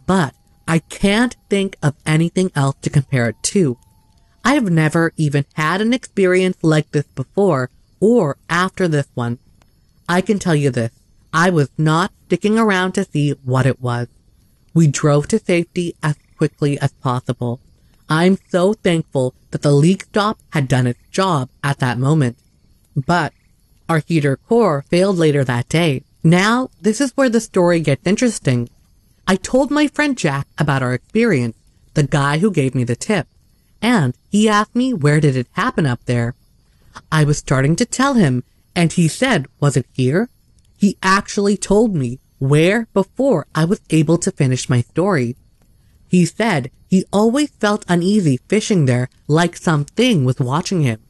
But I can't think of anything else to compare it to. I have never even had an experience like this before or after this one. I can tell you this. I was not sticking around to see what it was. We drove to safety as quickly as possible. I'm so thankful that the leak stop had done its job at that moment. But our heater core failed later that day. Now, this is where the story gets interesting. I told my friend Jack about our experience, the guy who gave me the tip, and he asked me where did it happen up there. I was starting to tell him, and he said, was it here? He actually told me where before I was able to finish my story. He said he always felt uneasy fishing there like something was watching him.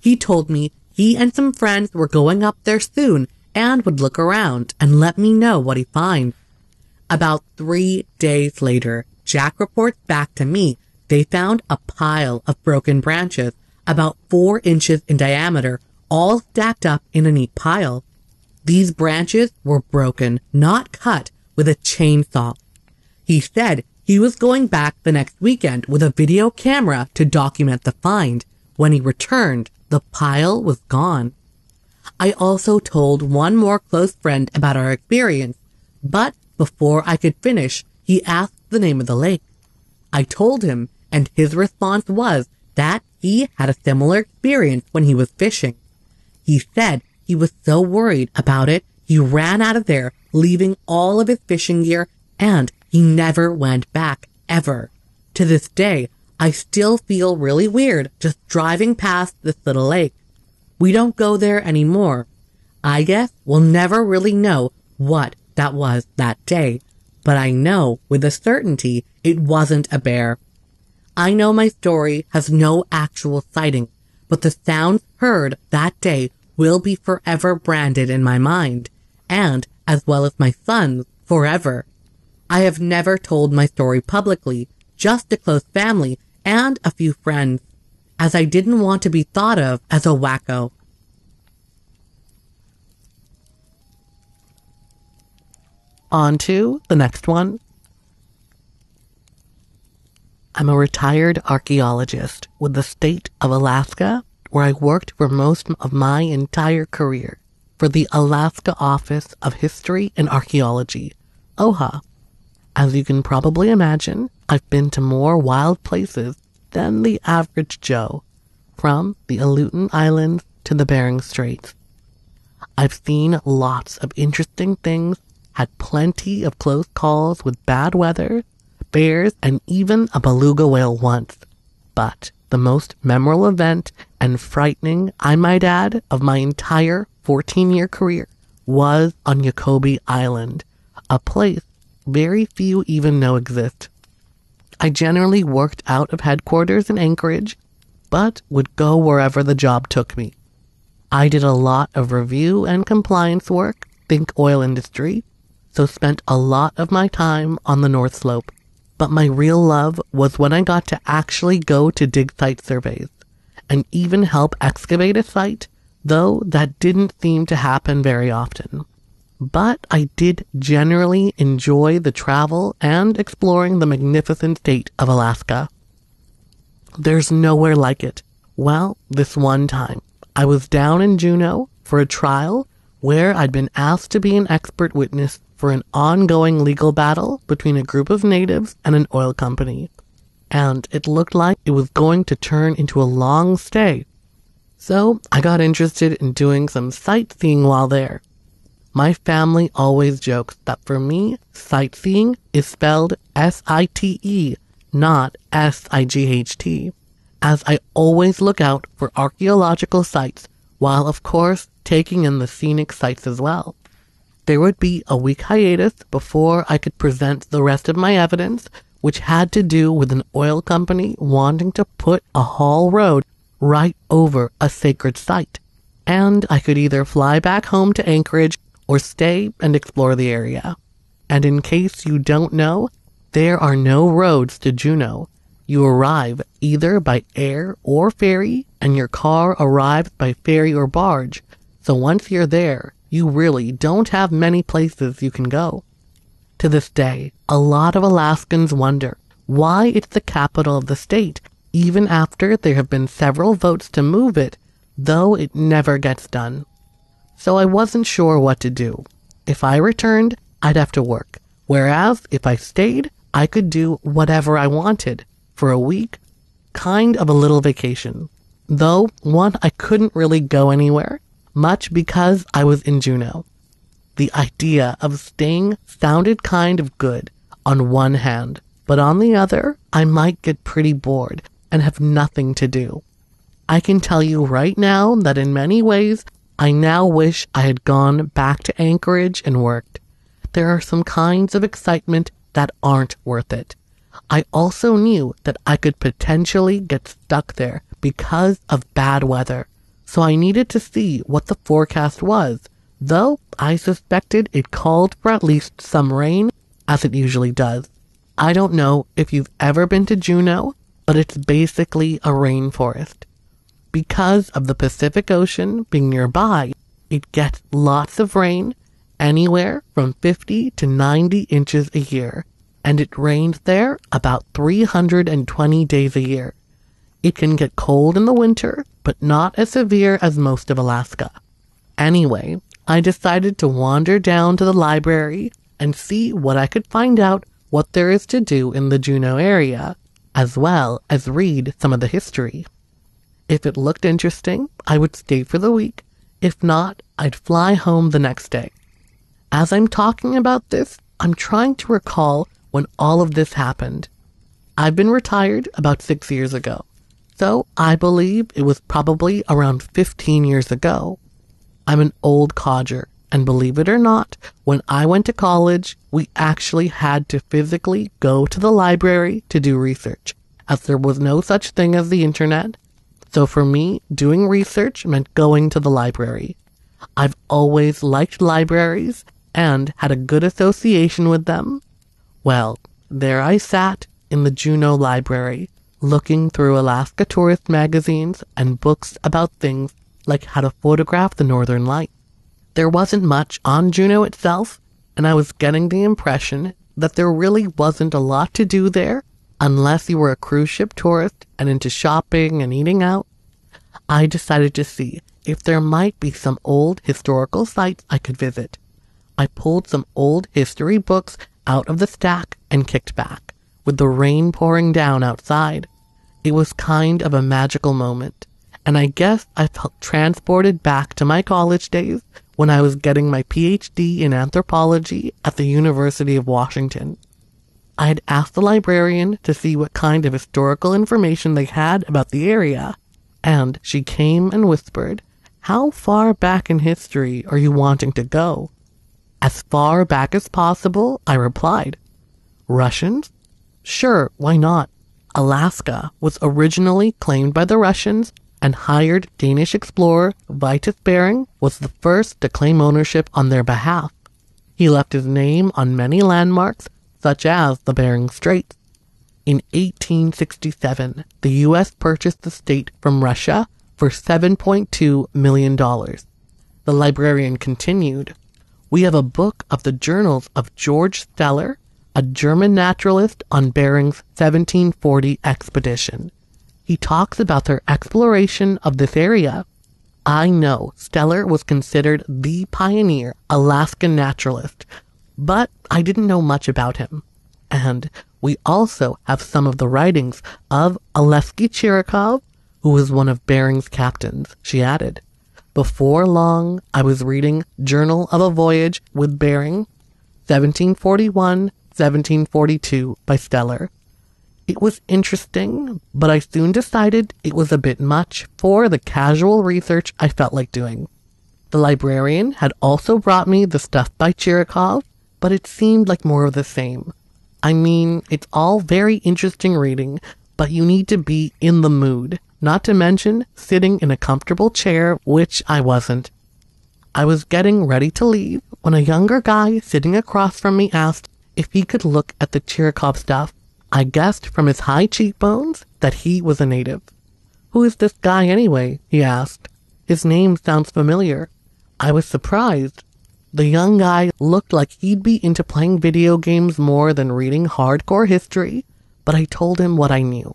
He told me he and some friends were going up there soon and would look around and let me know what he finds. About three days later, Jack reports back to me they found a pile of broken branches about four inches in diameter, all stacked up in a neat pile. These branches were broken, not cut, with a chainsaw. He said he was going back the next weekend with a video camera to document the find. When he returned, the pile was gone. I also told one more close friend about our experience, but before I could finish, he asked the name of the lake. I told him, and his response was that he had a similar experience when he was fishing. He said he was so worried about it, he ran out of there, leaving all of his fishing gear, and he never went back, ever. To this day, I still feel really weird just driving past this little lake. We don't go there anymore. I guess we'll never really know what that was that day, but I know with a certainty it wasn't a bear. I know my story has no actual sighting, but the sounds heard that day will be forever branded in my mind, and, as well as my son's, forever. I have never told my story publicly, just to close family and a few friends, as I didn't want to be thought of as a wacko. On to the next one. I'm a retired archaeologist with the state of Alaska where I worked for most of my entire career for the Alaska Office of History and Archaeology, OHA. As you can probably imagine, I've been to more wild places than the average Joe, from the Aleutian Islands to the Bering Straits. I've seen lots of interesting things, had plenty of close calls with bad weather, bears, and even a beluga whale once. But the most memorable event and frightening, I might add, of my entire 14 year career was on Yakobi Island, a place very few even know exists. I generally worked out of headquarters in Anchorage, but would go wherever the job took me. I did a lot of review and compliance work, think oil industry, so spent a lot of my time on the North Slope. But my real love was when I got to actually go to dig site surveys and even help excavate a site, though that didn't seem to happen very often. But I did generally enjoy the travel and exploring the magnificent state of Alaska. There's nowhere like it. Well, this one time, I was down in Juneau for a trial where I'd been asked to be an expert witness for an ongoing legal battle between a group of natives and an oil company. And it looked like it was going to turn into a long stay. So I got interested in doing some sightseeing while there. My family always jokes that for me, sightseeing is spelled S-I-T-E, not S-I-G-H-T, as I always look out for archaeological sites while of course taking in the scenic sights as well. There would be a week hiatus before I could present the rest of my evidence, which had to do with an oil company wanting to put a haul road right over a sacred site. And I could either fly back home to Anchorage or stay and explore the area. And in case you don't know, there are no roads to Juneau. You arrive either by air or ferry, and your car arrives by ferry or barge. So once you're there, you really don't have many places you can go. To this day, a lot of Alaskans wonder why it's the capital of the state, even after there have been several votes to move it, though it never gets done. So I wasn't sure what to do. If I returned, I'd have to work, whereas if I stayed, I could do whatever I wanted. for a week, kind of a little vacation. Though, one, I couldn't really go anywhere, much because I was in Juneau. The idea of staying sounded kind of good on one hand, but on the other, I might get pretty bored and have nothing to do. I can tell you right now that in many ways, I now wish I had gone back to Anchorage and worked. There are some kinds of excitement that aren't worth it. I also knew that I could potentially get stuck there because of bad weather, so I needed to see what the forecast was, though I suspected it called for at least some rain, as it usually does. I don't know if you've ever been to Juneau, but it's basically a rainforest. Because of the Pacific Ocean being nearby, it gets lots of rain, anywhere from 50 to 90 inches a year, and it rains there about 320 days a year. It can get cold in the winter, but not as severe as most of Alaska. Anyway, I decided to wander down to the library and see what I could find out what there is to do in the Juneau area, as well as read some of the history. If it looked interesting, I would stay for the week. If not, I'd fly home the next day. As I'm talking about this, I'm trying to recall when all of this happened. I've been retired about six years ago, so I believe it was probably around 15 years ago. I'm an old codger, and believe it or not, when I went to college, we actually had to physically go to the library to do research, as there was no such thing as the internet. So for me, doing research meant going to the library. I've always liked libraries and had a good association with them, well, there I sat in the Juneau Library, looking through Alaska tourist magazines and books about things like how to photograph the northern lights. There wasn't much on Juneau itself, and I was getting the impression that there really wasn't a lot to do there unless you were a cruise ship tourist and into shopping and eating out. I decided to see if there might be some old historical sites I could visit. I pulled some old history books out of the stack and kicked back, with the rain pouring down outside. It was kind of a magical moment, and I guess I felt transported back to my college days when I was getting my PhD in anthropology at the University of Washington. I had asked the librarian to see what kind of historical information they had about the area, and she came and whispered, How far back in history are you wanting to go? As far back as possible, I replied. Russians? Sure, why not? Alaska was originally claimed by the Russians, and hired Danish explorer Vitus Bering was the first to claim ownership on their behalf. He left his name on many landmarks, such as the Bering Straits. In 1867, the U.S. purchased the state from Russia for $7.2 million. The librarian continued, we have a book of the journals of George Steller, a German naturalist on Bering's 1740 expedition. He talks about their exploration of this area. I know Steller was considered the pioneer Alaskan naturalist, but I didn't know much about him. And we also have some of the writings of Alexei Chirikov, who was one of Bering's captains, she added. Before long, I was reading Journal of a Voyage with Bering, 1741 1742 by Steller. It was interesting, but I soon decided it was a bit much for the casual research I felt like doing. The librarian had also brought me the stuff by Chirikov, but it seemed like more of the same. I mean, it's all very interesting reading, but you need to be in the mood not to mention sitting in a comfortable chair, which I wasn't. I was getting ready to leave when a younger guy sitting across from me asked if he could look at the Chirikov stuff. I guessed from his high cheekbones that he was a native. Who is this guy anyway? he asked. His name sounds familiar. I was surprised. The young guy looked like he'd be into playing video games more than reading hardcore history, but I told him what I knew.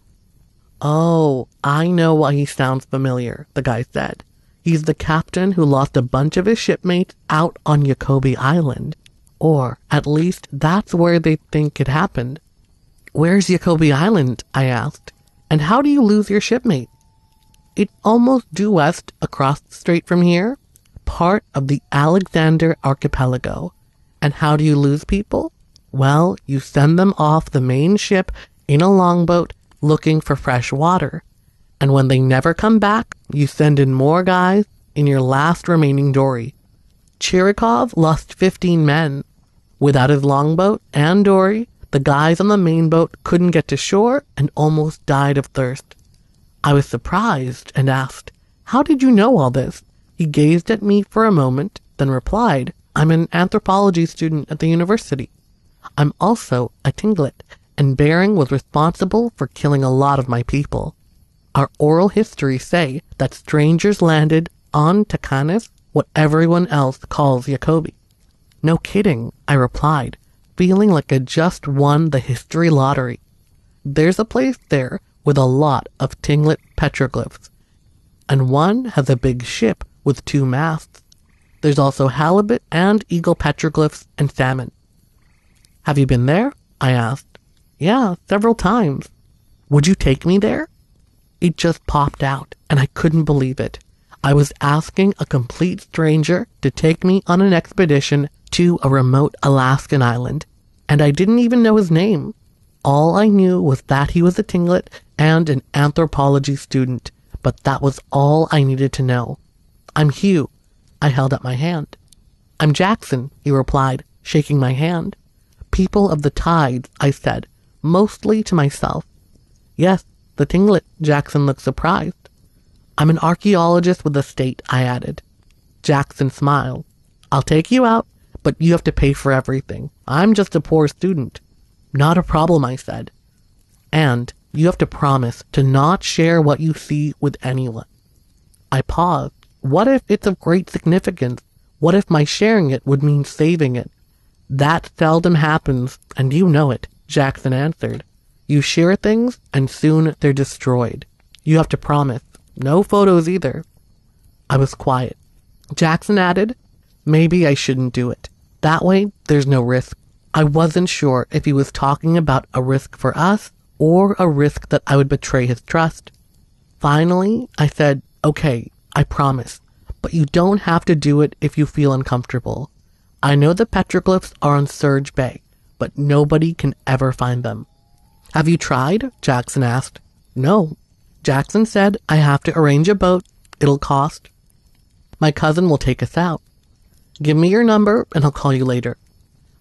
Oh, I know why he sounds familiar, the guy said. He's the captain who lost a bunch of his shipmates out on Yakobi Island. Or, at least, that's where they think it happened. Where's Yakobi Island? I asked. And how do you lose your shipmate? It's almost due west across the strait from here, part of the Alexander Archipelago. And how do you lose people? Well, you send them off the main ship in a longboat looking for fresh water. And when they never come back, you send in more guys in your last remaining dory. Chirikov lost 15 men. Without his longboat and dory, the guys on the main boat couldn't get to shore and almost died of thirst. I was surprised and asked, How did you know all this? He gazed at me for a moment, then replied, I'm an anthropology student at the university. I'm also a Tlingit, and Bering was responsible for killing a lot of my people. Our oral histories say that strangers landed on Takanis what everyone else calls Yakobi. No kidding, I replied, feeling like I just won the history lottery. There's a place there with a lot of Tlingit petroglyphs, and one has a big ship with two masts. There's also halibut and eagle petroglyphs and salmon. Have you been there? I asked. Yeah, several times. Would you take me there? It just popped out, and I couldn't believe it. I was asking a complete stranger to take me on an expedition to a remote Alaskan island, and I didn't even know his name. All I knew was that he was a Tlingit and an anthropology student, but that was all I needed to know. I'm Hugh. I held up my hand. I'm Jackson, he replied, shaking my hand. People of the tides, I said, mostly to myself. Yes, the Tlingit, Jackson looked surprised. I'm an archaeologist with the state, I added. Jackson smiled. I'll take you out, but you have to pay for everything. I'm just a poor student. Not a problem, I said. And you have to promise to not share what you see with anyone. I paused. What if it's of great significance? What if my sharing it would mean saving it? That seldom happens, and you know it, Jackson answered. You share things, and soon they're destroyed. You have to promise. No photos either. I was quiet. Jackson added, Maybe I shouldn't do it. That way, there's no risk. I wasn't sure if he was talking about a risk for us or a risk that I would betray his trust. Finally, I said, Okay, I promise, but you don't have to do it if you feel uncomfortable. I know the petroglyphs are on Surge Bay, but nobody can ever find them. Have you tried? Jackson asked. No, Jackson said I have to arrange a boat. It'll cost. My cousin will take us out. Give me your number and I'll call you later.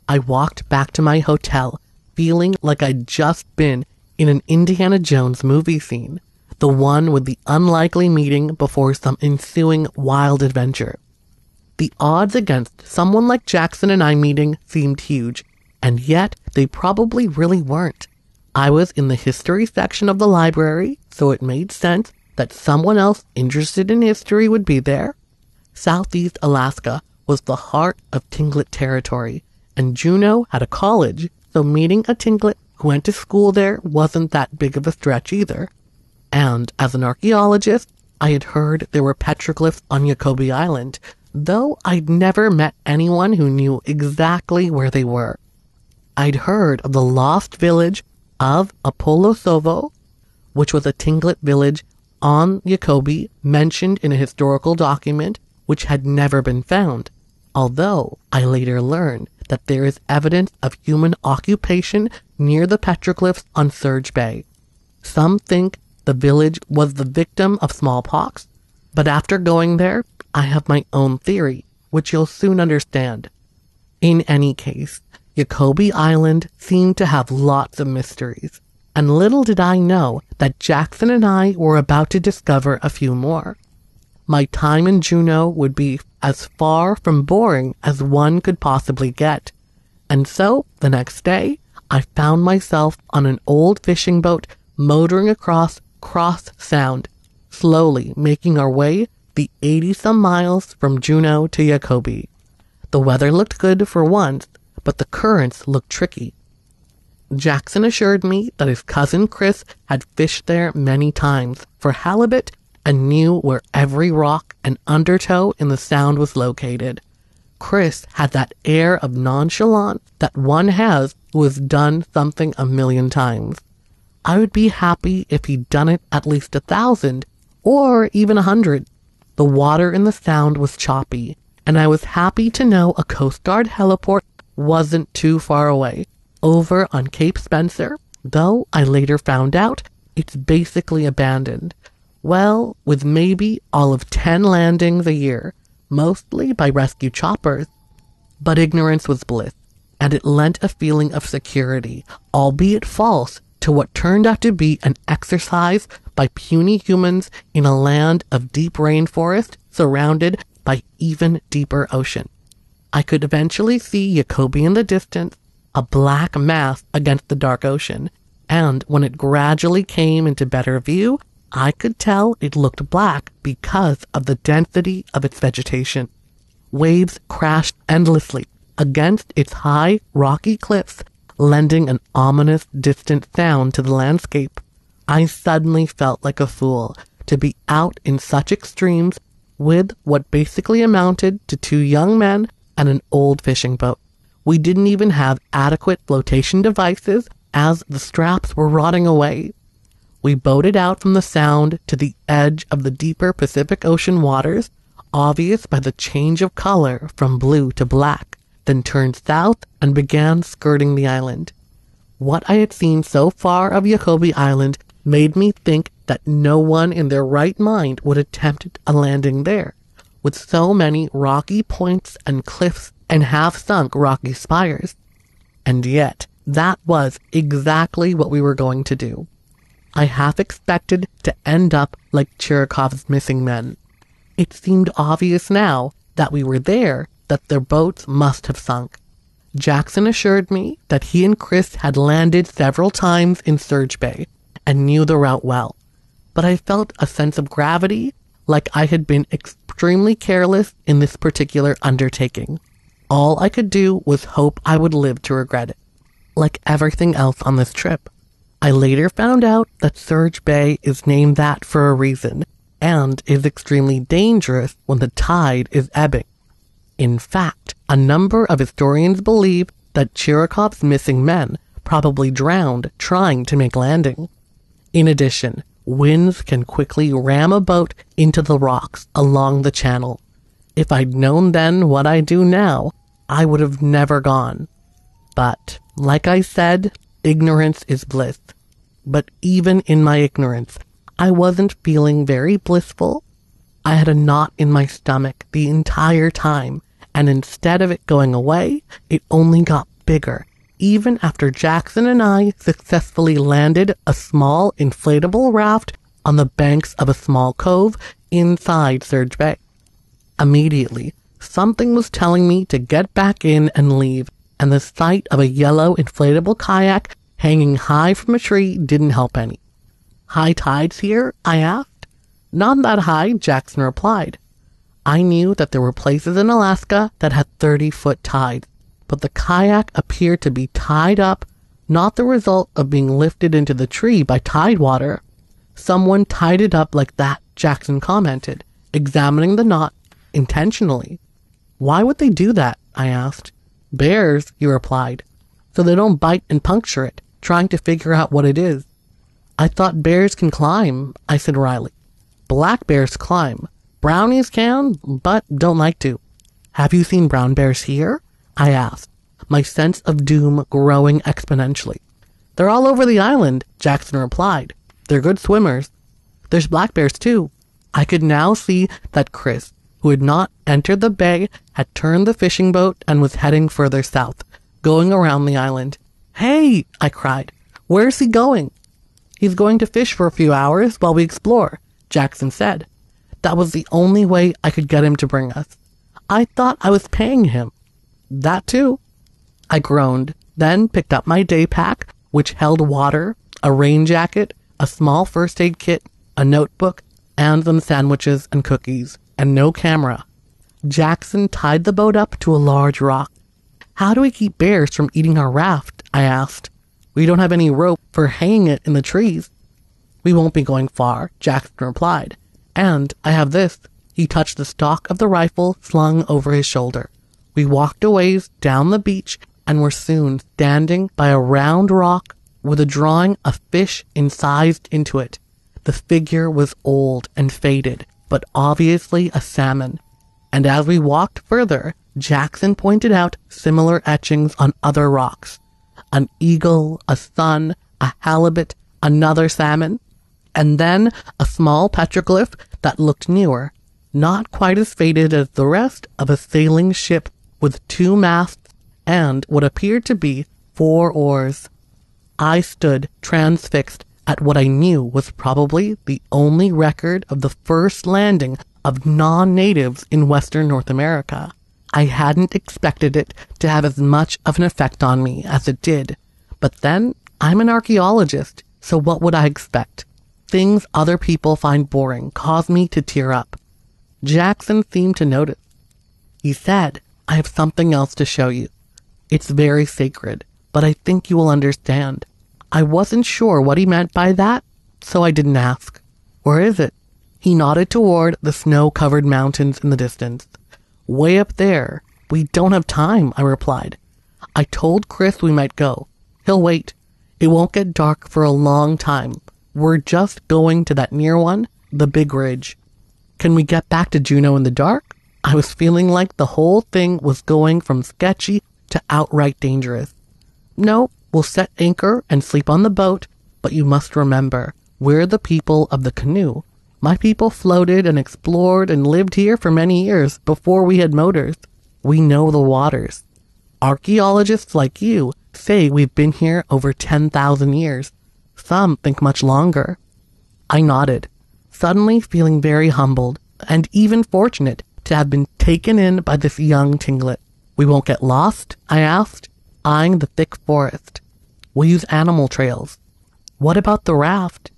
I walked back to my hotel, feeling like I'd just been in an Indiana Jones movie scene, the one with the unlikely meeting before some ensuing wild adventure. The odds against someone like Jackson and I meeting seemed huge, and yet they probably really weren't. I was in the history section of the library, so it made sense that someone else interested in history would be there. Southeast Alaska was the heart of Tlingit territory, and Juneau had a college, so meeting a Tlingit who went to school there wasn't that big of a stretch either. And as an archaeologist, I had heard there were petroglyphs on Yakobi Island, though I'd never met anyone who knew exactly where they were. I'd heard of the lost village of Apollosovo, which was a Tlingit village on Yakobi mentioned in a historical document which had never been found, although I later learned that there is evidence of human occupation near the petroglyphs on Surge Bay. Some think the village was the victim of smallpox, but after going there, I have my own theory, which you'll soon understand. In any case, Yakobi Island seemed to have lots of mysteries, and little did I know that Jackson and I were about to discover a few more. My time in Juneau would be as far from boring as one could possibly get, and so the next day I found myself on an old fishing boat motoring across Cross Sound, slowly making our way the 80 some miles from Juneau to Yakobi. The weather looked good for once, but the currents looked tricky. Jackson assured me that his cousin Chris had fished there many times for halibut and knew where every rock and undertow in the sound was located. Chris had that air of nonchalance that one has who has done something a million times. I would be happy if he'd done it at least a thousand, or even a hundred. The water in the sound was choppy, and I was happy to know a Coast Guard heliport wasn't too far away, over on Cape Spencer, though I later found out it's basically abandoned. Well, with maybe all of 10 landings a year, mostly by rescue choppers. But ignorance was bliss, and it lent a feeling of security, albeit false, to what turned out to be an exercise by puny humans in a land of deep rainforest surrounded by even deeper ocean. I could eventually see Yakobi in the distance, a black mass against the dark ocean, and when it gradually came into better view, I could tell it looked black because of the density of its vegetation. Waves crashed endlessly against its high, rocky cliffs, lending an ominous, distant sound to the landscape. I suddenly felt like a fool to be out in such extremes with what basically amounted to two young men and an old fishing boat. We didn't even have adequate flotation devices as the straps were rotting away. We boated out from the sound to the edge of the deeper Pacific Ocean waters, obvious by the change of color from blue to black, then turned south and began skirting the island. What I had seen so far of Yakobi Island made me think that no one in their right mind would attempt a landing there, with so many rocky points and cliffs and half sunk rocky spires. And yet, that was exactly what we were going to do. I half expected to end up like Chirikov's missing men. It seemed obvious now that we were there that their boats must have sunk. Jackson assured me that he and Chris had landed several times in Surge Bay and knew the route well, but I felt a sense of gravity like I had been extremely careless in this particular undertaking. All I could do was hope I would live to regret it, like everything else on this trip. I later found out that Surge Bay is named that for a reason and is extremely dangerous when the tide is ebbing. In fact, a number of historians believe that Chirikov's missing men probably drowned trying to make landing. In addition, winds can quickly ram a boat into the rocks along the channel. If I'd known then what I do now, I would have never gone. But, like I said, ignorance is bliss. But even in my ignorance, I wasn't feeling very blissful. I had a knot in my stomach the entire time, and instead of it going away, it only got bigger, even after Jackson and I successfully landed a small inflatable raft on the banks of a small cove inside Surge Bay. Immediately, something was telling me to get back in and leave, and the sight of a yellow inflatable kayak hanging high from a tree didn't help any. High tides here? I asked. Not that high, Jackson replied. I knew that there were places in Alaska that had 30 foot tides, but the kayak appeared to be tied up, not the result of being lifted into the tree by tide water. Someone tied it up like that, Jackson commented, examining the knot intentionally. Why would they do that? I asked. Bears, he replied, so they don't bite and puncture it trying to figure out what it is. I thought bears can climb, I said wryly. Black bears climb. Brownies can, but don't like to. Have you seen brown bears here? I asked, my sense of doom growing exponentially. They're all over the island, Jackson replied. They're good swimmers. There's black bears too. I could now see that Chris, who had not entered the bay, had turned the fishing boat and was heading further south, going around the island. Hey, I cried. Where's he going? He's going to fish for a few hours while we explore, Jackson said. That was the only way I could get him to bring us. I thought I was paying him. That too. I groaned, then picked up my day pack, which held water, a rain jacket, a small first aid kit, a notebook, and some sandwiches and cookies, and no camera. Jackson tied the boat up to a large rock. How do we keep bears from eating our raft? I asked. We don't have any rope for hanging it in the trees. We won't be going far, Jackson replied. And I have this. He touched the stock of the rifle slung over his shoulder. We walked a ways down the beach and were soon standing by a round rock with a drawing of fish incised into it. The figure was old and faded, but obviously a salmon. And as we walked further, Jackson pointed out similar etchings on other rocks. An eagle, a sun, a halibut, another salmon, and then a small petroglyph that looked newer, not quite as faded as the rest of a sailing ship with two masts and what appeared to be four oars. I stood transfixed at what I knew was probably the only record of the first landing of non-natives in Western North America. I hadn't expected it to have as much of an effect on me as it did. But then, I'm an archaeologist, so what would I expect? Things other people find boring cause me to tear up. Jackson seemed to notice. He said, I have something else to show you. It's very sacred, but I think you will understand. I wasn't sure what he meant by that, so I didn't ask. Where is it? He nodded toward the snow covered mountains in the distance. Way up there. We don't have time, I replied. I told Chris we might go. He'll wait. It won't get dark for a long time. We're just going to that near one, the big ridge. Can we get back to Juneau in the dark? I was feeling like the whole thing was going from sketchy to outright dangerous. No, we'll set anchor and sleep on the boat, but you must remember, we're the people of the canoe. My people floated and explored and lived here for many years before we had motors. We know the waters. Archaeologists like you say we've been here over 10,000 years. Some think much longer. I nodded, suddenly feeling very humbled and even fortunate to have been taken in by this young Tlingit. We won't get lost? I asked, eyeing the thick forest. We'll use animal trails. What about the raft?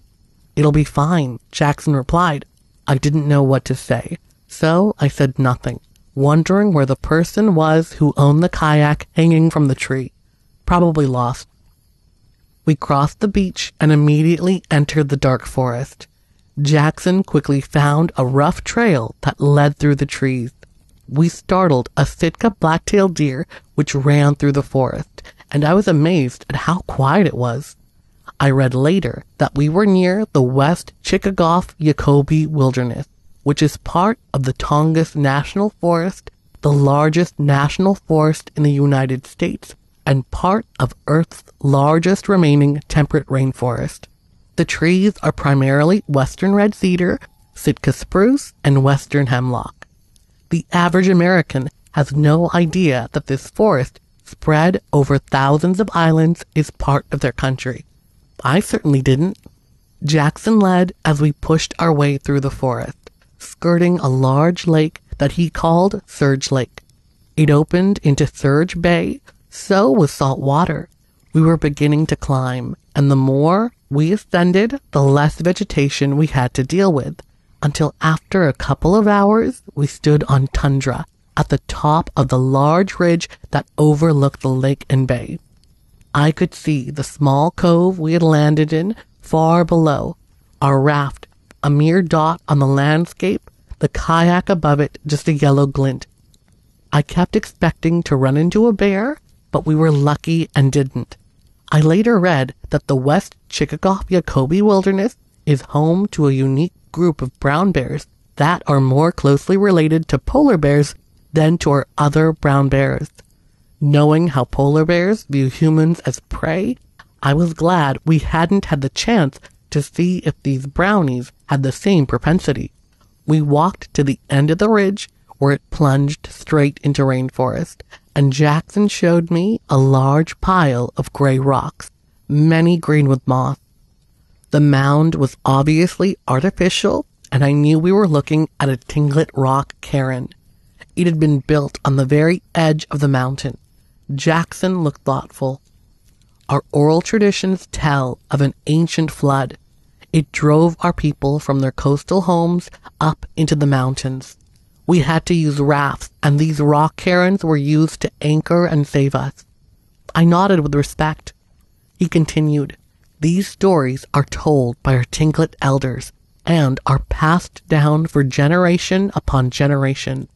It'll be fine, Jackson replied. I didn't know what to say, so I said nothing, wondering where the person was who owned the kayak hanging from the tree. Probably lost. We crossed the beach and immediately entered the dark forest. Jackson quickly found a rough trail that led through the trees. We startled a Sitka black-tailed deer which ran through the forest, and I was amazed at how quiet it was. I read later that we were near the West Chichagof Yakobi Wilderness, which is part of the Tongass National Forest, the largest national forest in the United States, and part of Earth's largest remaining temperate rainforest. The trees are primarily western red cedar, Sitka spruce, and western hemlock. The average American has no idea that this forest, spread over thousands of islands, is part of their country. I certainly didn't. Jackson led as we pushed our way through the forest, skirting a large lake that he called Surge Lake. It opened into Surge Bay, so was salt water. We were beginning to climb, and the more we ascended, the less vegetation we had to deal with, until after a couple of hours, we stood on tundra at the top of the large ridge that overlooked the lake and bay. I could see the small cove we had landed in far below, our raft a mere dot on the landscape, the kayak above it just a yellow glint. I kept expecting to run into a bear, but we were lucky and didn't. I later read that the West Chichagof Yakobi Wilderness is home to a unique group of brown bears that are more closely related to polar bears than to our other brown bears. Knowing how polar bears view humans as prey, I was glad we hadn't had the chance to see if these brownies had the same propensity. We walked to the end of the ridge where it plunged straight into rainforest, and Jackson showed me a large pile of gray rocks, many green with moss. The mound was obviously artificial, and I knew we were looking at a Tlingit rock cairn. It had been built on the very edge of the mountain, Jackson looked thoughtful. Our oral traditions tell of an ancient flood. It drove our people from their coastal homes up into the mountains. We had to use rafts, and these rock cairns were used to anchor and save us. I nodded with respect. He continued, These stories are told by our Tlingit elders and are passed down for generation upon generation.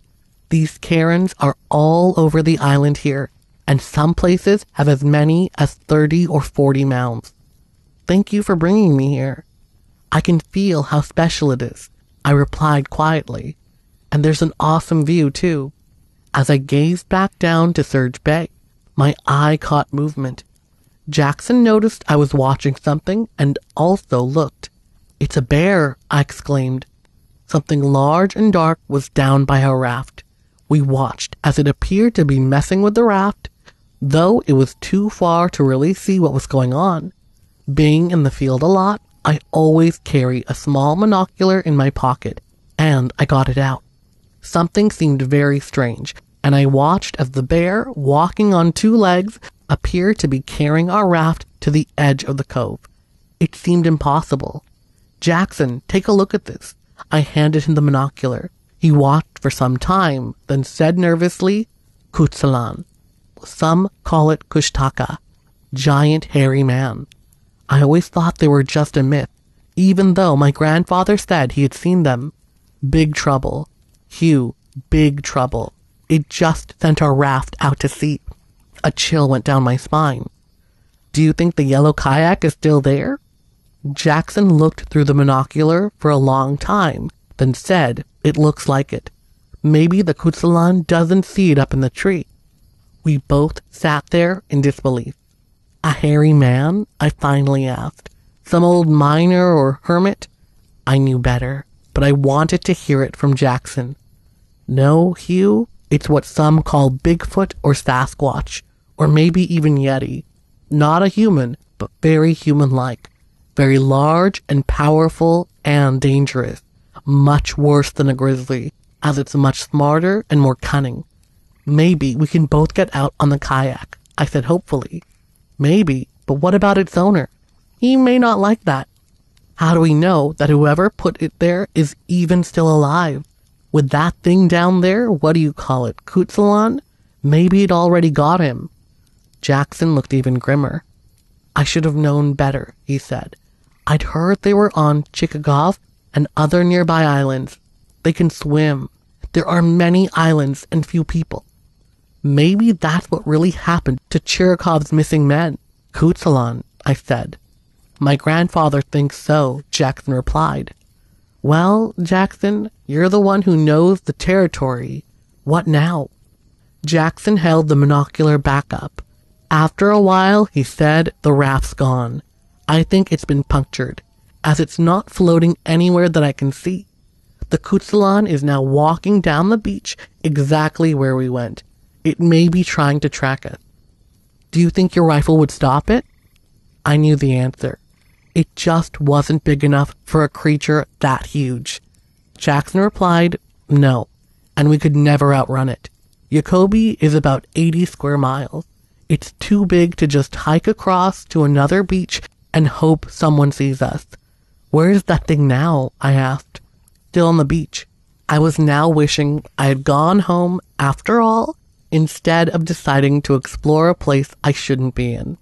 These cairns are all over the island here, and some places have as many as 30 or 40 mounds. Thank you for bringing me here. I can feel how special it is, I replied quietly. And there's an awesome view, too. As I gazed back down to Surge Bay, my eye caught movement. Jackson noticed I was watching something and also looked. It's a bear, I exclaimed. Something large and dark was down by our raft. We watched as it appeared to be messing with the raft, though it was too far to really see what was going on. Being in the field a lot, I always carry a small monocular in my pocket, and I got it out. Something seemed very strange, and I watched as the bear, walking on two legs, appeared to be carrying our raft to the edge of the cove. It seemed impossible. Jackson, take a look at this. I handed him the monocular. He watched for some time, then said nervously, Kutsalan. Some call it Kushtaka, giant hairy man. I always thought they were just a myth, even though my grandfather said he had seen them. Big trouble. Hugh, big trouble. It just sent our raft out to sea. A chill went down my spine. Do you think the yellow kayak is still there? Jackson looked through the monocular for a long time, then said, It looks like it. Maybe the Kutsalan doesn't see it up in the tree. We both sat there in disbelief. A hairy man? I finally asked. Some old miner or hermit? I knew better, but I wanted to hear it from Jackson. No, Hugh, it's what some call Bigfoot or Sasquatch, or maybe even Yeti. Not a human, but very human like very large and powerful and dangerous, much worse than a grizzly, as it's much smarter and more cunning. Maybe we can both get out on the kayak, I said hopefully. Maybe, but what about its owner? He may not like that. How do we know that whoever put it there is even still alive? With that thing down there, what do you call it, Kutsalan? Maybe it already got him. Jackson looked even grimmer. I should have known better, he said. I'd heard they were on Chichagof and other nearby islands. They can swim. There are many islands and few people. Maybe that's what really happened to Chirikov's missing men. Kutsalan, I said. My grandfather thinks so, Jackson replied. Well, Jackson, you're the one who knows the territory. What now? Jackson held the monocular back up. After a while, he said, the raft's gone. I think it's been punctured, as it's not floating anywhere that I can see. The Kutsalan is now walking down the beach exactly where we went. It may be trying to track us. Do you think your rifle would stop it? I knew the answer. It just wasn't big enough for a creature that huge. Jackson replied, no, and we could never outrun it. Yakobi is about 80 square miles. It's too big to just hike across to another beach and hope someone sees us. Where is that thing now? I asked. Still on the beach. I was now wishing I had gone home after all, instead of deciding to explore a place I shouldn't be in.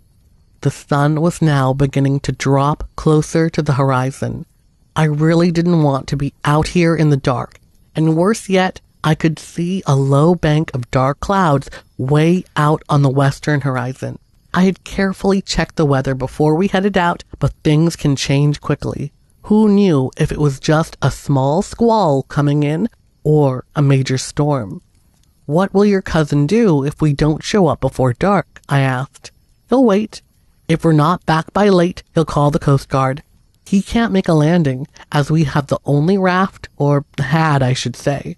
The sun was now beginning to drop closer to the horizon. I really didn't want to be out here in the dark, and worse yet, I could see a low bank of dark clouds way out on the western horizon. I had carefully checked the weather before we headed out, but things can change quickly. Who knew if it was just a small squall coming in or a major storm? What will your cousin do if we don't show up before dark? I asked. He'll wait. If we're not back by late, he'll call the Coast Guard. He can't make a landing, as we have the only raft, or had, I should say.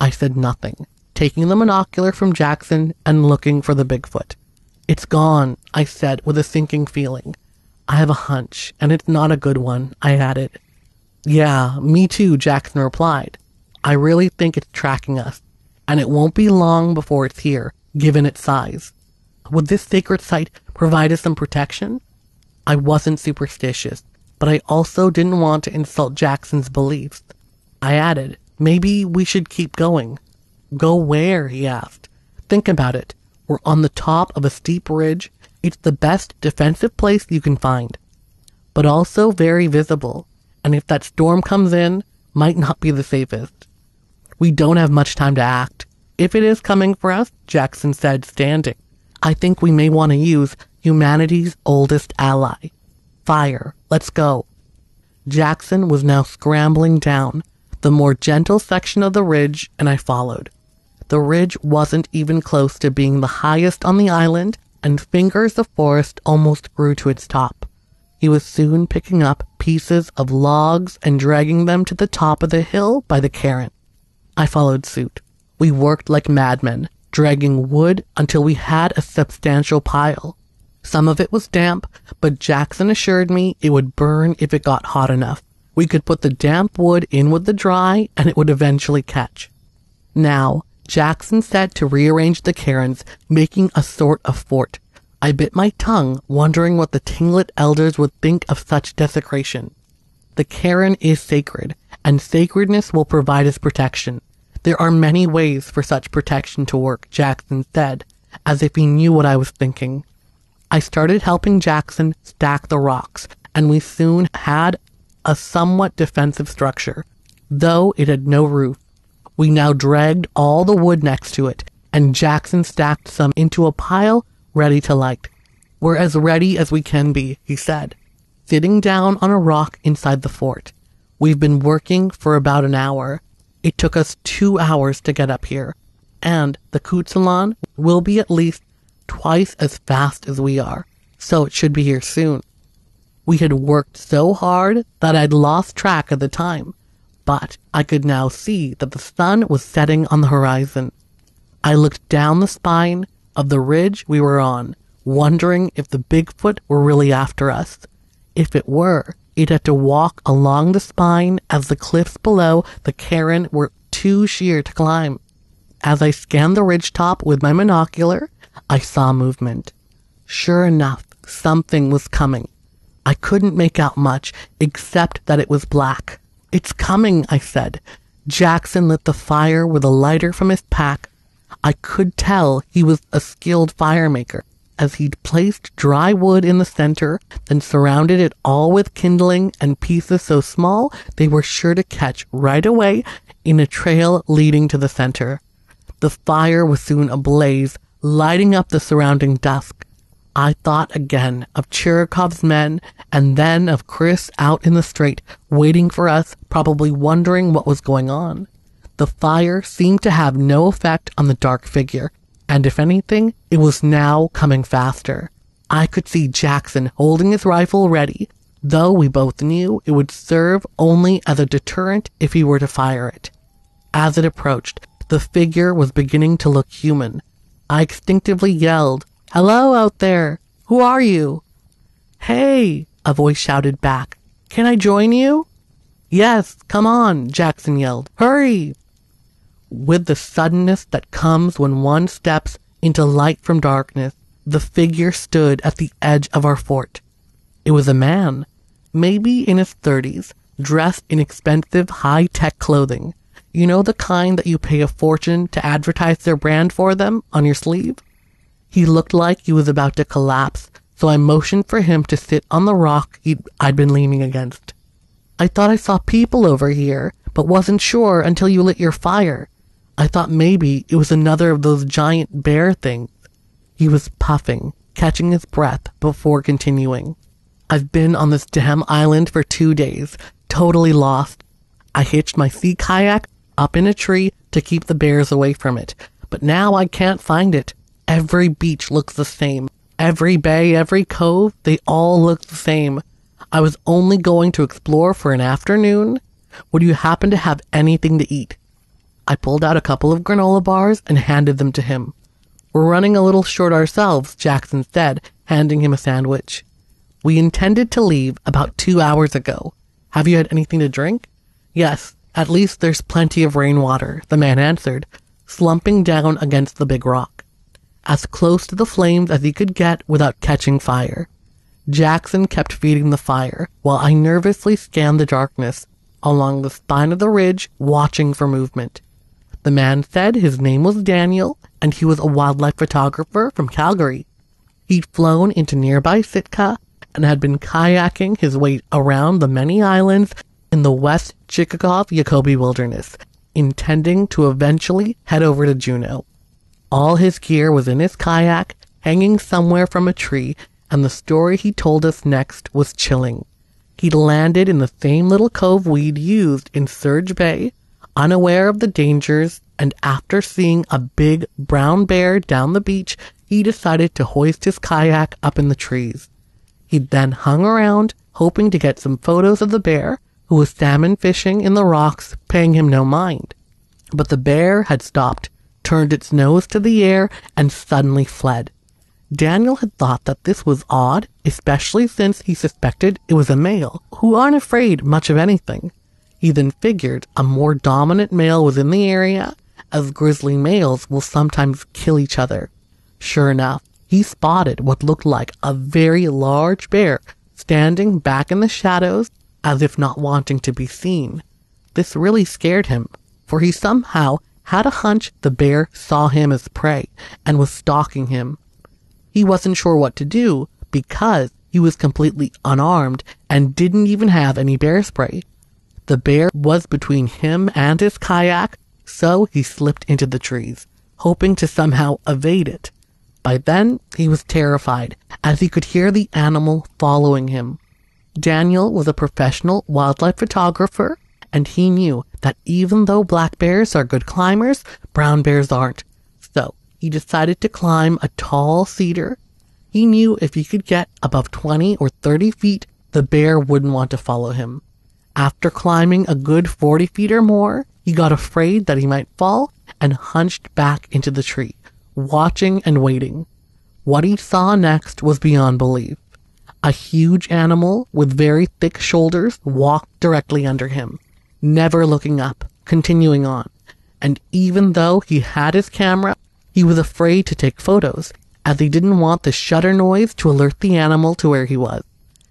I said nothing, taking the monocular from Jackson and looking for the Bigfoot. It's gone, I said with a sinking feeling. I have a hunch, and it's not a good one, I added. Yeah, me too, Jackson replied. I really think it's tracking us, and it won't be long before it's here, given its size. Would this sacred site provide us some protection? I wasn't superstitious, but I also didn't want to insult Jackson's beliefs. I added, maybe we should keep going. Go where? he asked. Think about it. We're on the top of a steep ridge. It's the best defensive place you can find, but also very visible. And if that storm comes in, might not be the safest. We don't have much time to act. If it is coming for us, Jackson said, standing. I think we may want to use humanity's oldest ally. Fire. Let's go. Jackson was now scrambling down the more gentle section of the ridge, and I followed. The ridge wasn't even close to being the highest on the island, and fingers of forest almost grew to its top. He was soon picking up pieces of logs and dragging them to the top of the hill by the cairn. I followed suit. We worked like madmen, dragging wood until we had a substantial pile. Some of it was damp, but Jackson assured me it would burn if it got hot enough. We could put the damp wood in with the dry and it would eventually catch. Now, Jackson said to rearrange the cairns, making a sort of fort. I bit my tongue, wondering what the Tlingit elders would think of such desecration. The cairn is sacred, and sacredness will provide us protection. There are many ways for such protection to work, Jackson said, as if he knew what I was thinking. I started helping Jackson stack the rocks, and we soon had a somewhat defensive structure, though it had no roof. We now dragged all the wood next to it, and Jackson stacked some into a pile ready to light. We're as ready as we can be, he said, sitting down on a rock inside the fort. We've been working for about an hour. It took us two hours to get up here, and the Kutsalan will be at least twice as fast as we are, so it should be here soon. We had worked so hard that I'd lost track of the time, but I could now see that the sun was setting on the horizon. I looked down the spine of the ridge we were on, wondering if the Bigfoot were really after us. If it were, it had to walk along the spine as the cliffs below the cairn were too sheer to climb. As I scanned the ridge top with my monocular, I saw movement. Sure enough, something was coming. I couldn't make out much, except that it was black. It's coming, I said. Jackson lit the fire with a lighter from his pack. I could tell he was a skilled firemaker, as he'd placed dry wood in the center, then surrounded it all with kindling and pieces so small they were sure to catch right away in a trail leading to the center. The fire was soon ablaze, lighting up the surrounding dusk. I thought again of Chirikov's men and then of Chris out in the street, waiting for us, probably wondering what was going on. The fire seemed to have no effect on the dark figure, and if anything, it was now coming faster. I could see Jackson holding his rifle ready, though we both knew it would serve only as a deterrent if he were to fire it. As it approached, the figure was beginning to look human, I instinctively yelled, Hello out there! Who are you? Hey! A voice shouted back. Can I join you? Yes, come on, Jackson yelled. Hurry! With the suddenness that comes when one steps into light from darkness, the figure stood at the edge of our fort. It was a man, maybe in his thirties, dressed in expensive high tech clothing. You know the kind that you pay a fortune to advertise their brand for them on your sleeve? He looked like he was about to collapse, so I motioned for him to sit on the rock I'd been leaning against. I thought I saw people over here, but wasn't sure until you lit your fire. I thought maybe it was another of those giant bear things. He was puffing, catching his breath before continuing. I've been on this damn island for two days, totally lost. I hitched my sea kayak up in a tree to keep the bears away from it. But now I can't find it. Every beach looks the same. Every bay, every cove, they all look the same. I was only going to explore for an afternoon. Would you happen to have anything to eat? I pulled out a couple of granola bars and handed them to him. We're running a little short ourselves, Jackson said, handing him a sandwich. We intended to leave about two hours ago. Have you had anything to drink? Yes, at least there's plenty of rainwater, the man answered, slumping down against the big rock, as close to the flames as he could get without catching fire. Jackson kept feeding the fire while I nervously scanned the darkness along the spine of the ridge, watching for movement. The man said his name was Daniel and he was a wildlife photographer from Calgary. He'd flown into nearby Sitka and had been kayaking his way around the many islands in the West Chichagof Yakobi Wilderness, intending to eventually head over to Juneau. All his gear was in his kayak, hanging somewhere from a tree, and the story he told us next was chilling. He'd landed in the same little cove we'd used in Surge Bay, unaware of the dangers, and after seeing a big brown bear down the beach, he decided to hoist his kayak up in the trees. He then hung around, hoping to get some photos of the bear, who was salmon fishing in the rocks, paying him no mind. But the bear had stopped, turned its nose to the air, and suddenly fled. Daniel had thought that this was odd, especially since he suspected it was a male, who aren't afraid much of anything. He then figured a more dominant male was in the area, as grizzly males will sometimes kill each other. Sure enough, he spotted what looked like a very large bear standing back in the shadows as if not wanting to be seen. This really scared him, for he somehow had a hunch the bear saw him as prey and was stalking him. He wasn't sure what to do because he was completely unarmed and didn't even have any bear spray. The bear was between him and his kayak, so he slipped into the trees, hoping to somehow evade it. By then, he was terrified as he could hear the animal following him. Daniel was a professional wildlife photographer, and he knew that even though black bears are good climbers, brown bears aren't. So he decided to climb a tall cedar. He knew if he could get above 20 or 30 feet, the bear wouldn't want to follow him. After climbing a good 40 feet or more, he got afraid that he might fall and hunched back into the tree watching and waiting. What he saw next was beyond belief. A huge animal with very thick shoulders walked directly under him, never looking up, continuing on. And even though he had his camera, he was afraid to take photos, as he didn't want the shutter noise to alert the animal to where he was.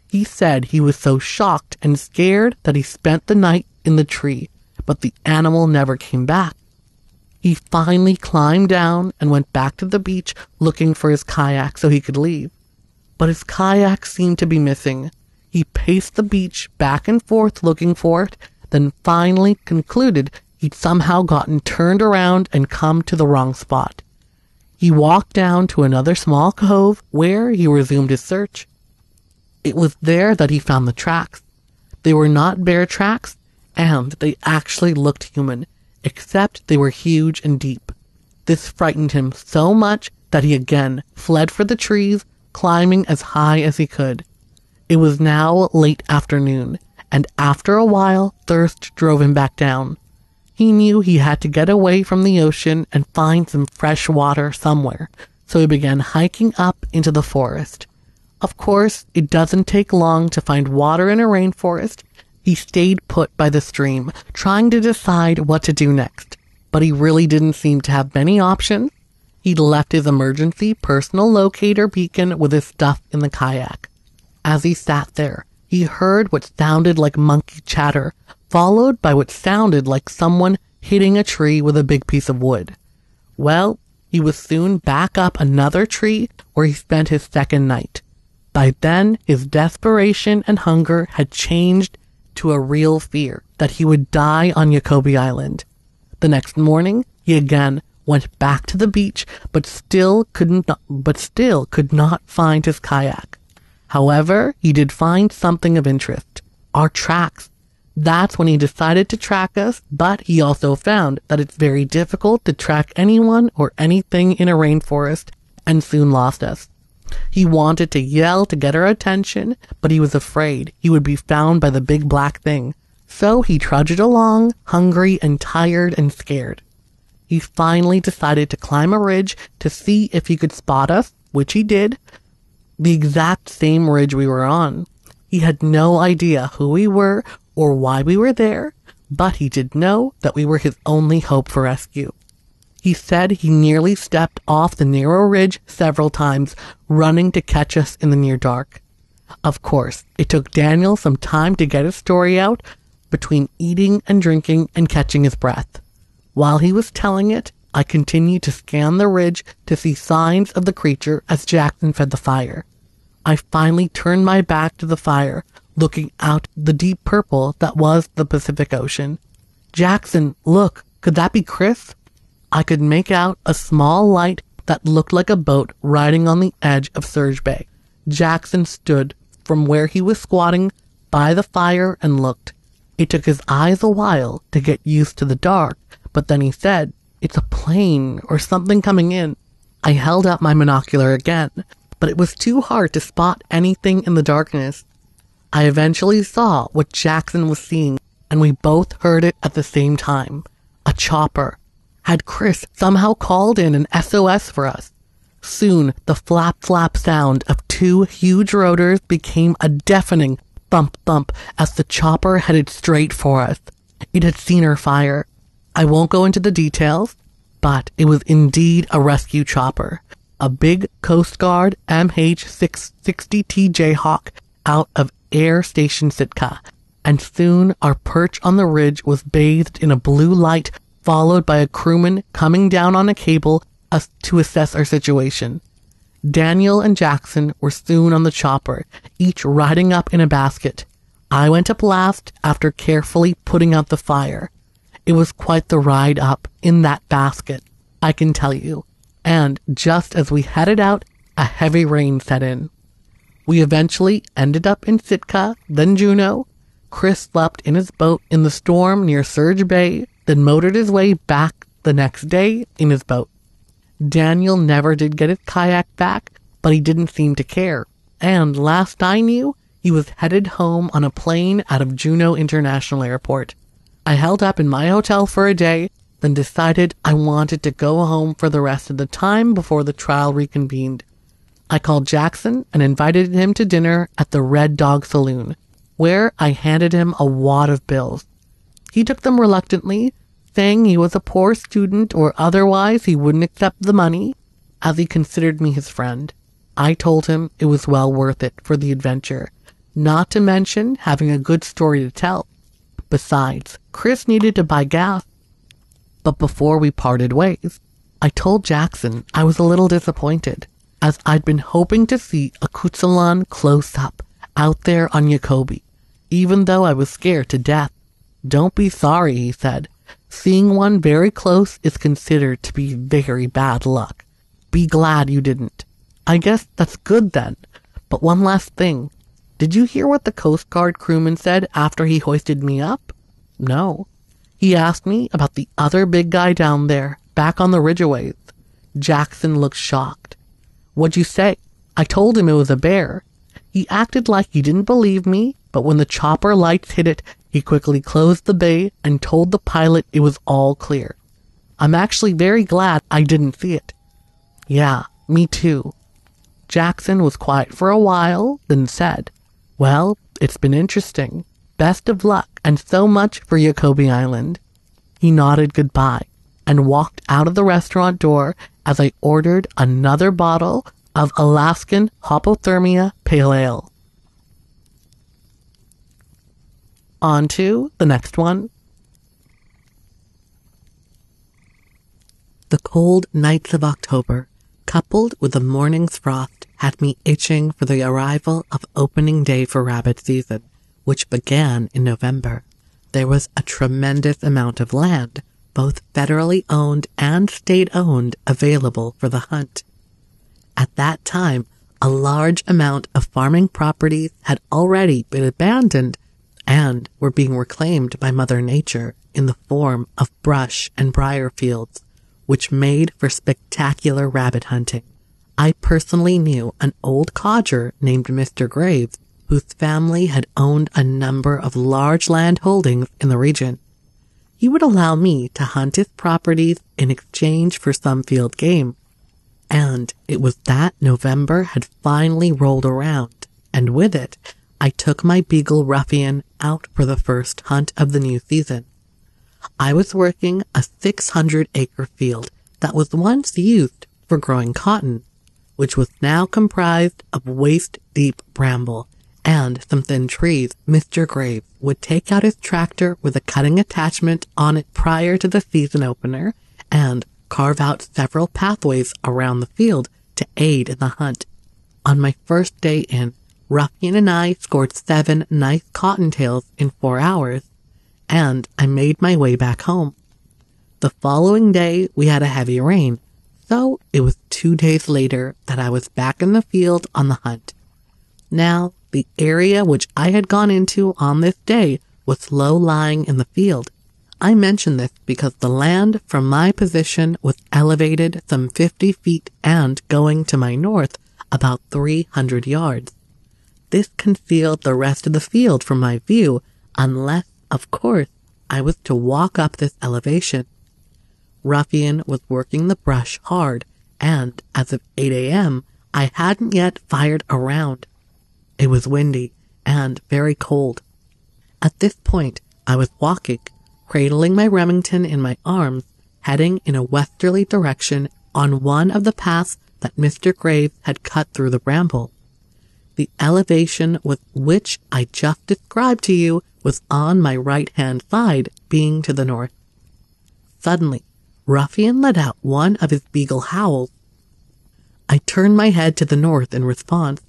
He said he was so shocked and scared that he spent the night in the tree, but the animal never came back. He finally climbed down and went back to the beach looking for his kayak so he could leave. But his kayak seemed to be missing. He paced the beach back and forth looking for it, then finally concluded he'd somehow gotten turned around and come to the wrong spot. He walked down to another small cove where he resumed his search. It was there that he found the tracks. They were not bear tracks, and they actually looked human except they were huge and deep. This frightened him so much that he again fled for the trees, climbing as high as he could. It was now late afternoon, and after a while, thirst drove him back down. He knew he had to get away from the ocean and find some fresh water somewhere, so he began hiking up into the forest. Of course, it doesn't take long to find water in a rainforest, he stayed put by the stream, trying to decide what to do next. But he really didn't seem to have many options. He'd left his emergency personal locator beacon with his stuff in the kayak. As he sat there, he heard what sounded like monkey chatter, followed by what sounded like someone hitting a tree with a big piece of wood. Well, he was soon back up another tree where he spent his second night. By then, his desperation and hunger had changed to a real fear that he would die on Yakobi Island. The next morning, he again went back to the beach, but still couldn't, but still could not find his kayak. However, he did find something of interest. Our tracks. That's when he decided to track us, but he also found that it's very difficult to track anyone or anything in a rainforest and soon lost us. He wanted to yell to get our attention, but he was afraid he would be found by the big black thing. So he trudged along, hungry and tired and scared. He finally decided to climb a ridge to see if he could spot us, which he did. The exact same ridge we were on. He had no idea who we were or why we were there, but he did know that we were his only hope for rescue. He said he nearly stepped off the narrow ridge several times, running to catch us in the near dark. Of course, it took Daniel some time to get his story out between eating and drinking and catching his breath. While he was telling it, I continued to scan the ridge to see signs of the creature as Jackson fed the fire. I finally turned my back to the fire, looking out the deep purple that was the Pacific Ocean. Jackson, look, could that be Chris? I could make out a small light that looked like a boat riding on the edge of Surge Bay. Jackson stood from where he was squatting by the fire and looked. It took his eyes a while to get used to the dark, but then he said, It's a plane or something coming in. I held up my monocular again, but it was too hard to spot anything in the darkness. I eventually saw what Jackson was seeing, and we both heard it at the same time. A chopper. Had Chris somehow called in an SOS for us? Soon, the flap flap sound of two huge rotors became a deafening thump thump as the chopper headed straight for us. It had seen our fire. I won't go into the details, but it was indeed a rescue chopper. A big Coast Guard MH-60T Jayhawk out of Air Station Sitka, and soon our perch on the ridge was bathed in a blue light, followed by a crewman coming down on a cable to assess our situation. Daniel and Jackson were soon on the chopper, each riding up in a basket. I went up last after carefully putting out the fire. It was quite the ride up in that basket, I can tell you. And just as we headed out, a heavy rain set in. We eventually ended up in Sitka, then Juneau. Chris slept in his boat in the storm near Surge Bay, then motored his way back the next day in his boat. Daniel never did get his kayak back, but he didn't seem to care. And last I knew, he was headed home on a plane out of Juneau International Airport. I held up in my hotel for a day, then decided I wanted to go home for the rest of the time before the trial reconvened. I called Jackson and invited him to dinner at the Red Dog Saloon, where I handed him a wad of bills. He took them reluctantly, saying he was a poor student or otherwise he wouldn't accept the money, as he considered me his friend. I told him it was well worth it for the adventure, not to mention having a good story to tell. Besides, Chris needed to buy gas. But before we parted ways, I told Jackson I was a little disappointed, as I'd been hoping to see a Kutsalan close up out there on Yakobi, even though I was scared to death. Don't be sorry, he said. Seeing one very close is considered to be very bad luck. Be glad you didn't. I guess that's good then. But one last thing. Did you hear what the Coast Guard crewman said after he hoisted me up? No. He asked me about the other big guy down there, back on the Ridgeways. Jackson looked shocked. What'd you say? I told him it was a bear. He acted like he didn't believe me, but when the chopper lights hit it, he quickly closed the bay and told the pilot it was all clear. I'm actually very glad I didn't see it. Yeah, me too. Jackson was quiet for a while, then said, Well, it's been interesting. Best of luck and so much for Yakobi Island. He nodded goodbye and walked out of the restaurant door as I ordered another bottle of Alaskan Hypothermia Pale Ale. On to the next one. The cold nights of October, coupled with the morning's frost, had me itching for the arrival of opening day for rabbit season, which began in November. There was a tremendous amount of land, both federally owned and state owned, available for the hunt. At that time, a large amount of farming properties had already been abandoned and were being reclaimed by Mother Nature in the form of brush and briar fields, which made for spectacular rabbit hunting. I personally knew an old codger named Mr. Graves whose family had owned a number of large land holdings in the region. He would allow me to hunt his properties in exchange for some field game. And it was that November had finally rolled around, and with it, I took my Beagle Ruffian out for the first hunt of the new season. I was working a 600 acre field that was once used for growing cotton, which was now comprised of waist deep bramble and some thin trees. Mr. Graves would take out his tractor with a cutting attachment on it prior to the season opener and carve out several pathways around the field to aid in the hunt. On my first day in, Ruffian and I scored seven nice cottontails in four hours, and I made my way back home. The following day, we had a heavy rain, So it was two days later that I was back in the field on the hunt. Now, the area which I had gone into on this day was low lying in the field. I mention this because the land from my position was elevated some 50 feet and going to my north about 300 yards. This concealed the rest of the field from my view unless, of course, I was to walk up this elevation. Ruffian was working the brush hard, and as of 8 a.m., I hadn't yet fired a round. It was windy and very cold. At this point, I was walking, cradling my Remington in my arms, heading in a westerly direction on one of the paths that Mr. Graves had cut through the bramble. The elevation with which I just described to you was on my right hand side, being to the north. Suddenly, Ruffian let out one of his beagle howls. I turned my head to the north in response.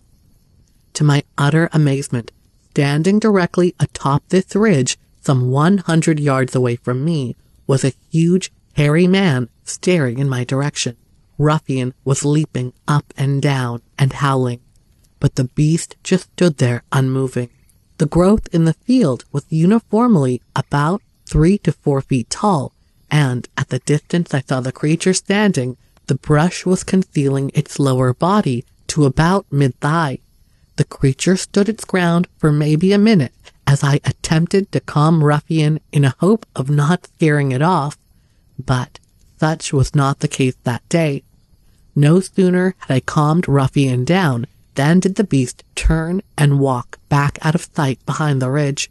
To my utter amazement, standing directly atop this ridge, some 100 yards away from me, was a huge, hairy man staring in my direction. Ruffian was leaping up and down and howling, but the beast just stood there unmoving. The growth in the field was uniformly about three to four feet tall, and at the distance I saw the creature standing, the brush was concealing its lower body to about mid thigh. The creature stood its ground for maybe a minute as I attempted to calm Ruffian in a hope of not scaring it off, but such was not the case that day. No sooner had I calmed Ruffian down than did the beast turn and walk back out of sight behind the ridge.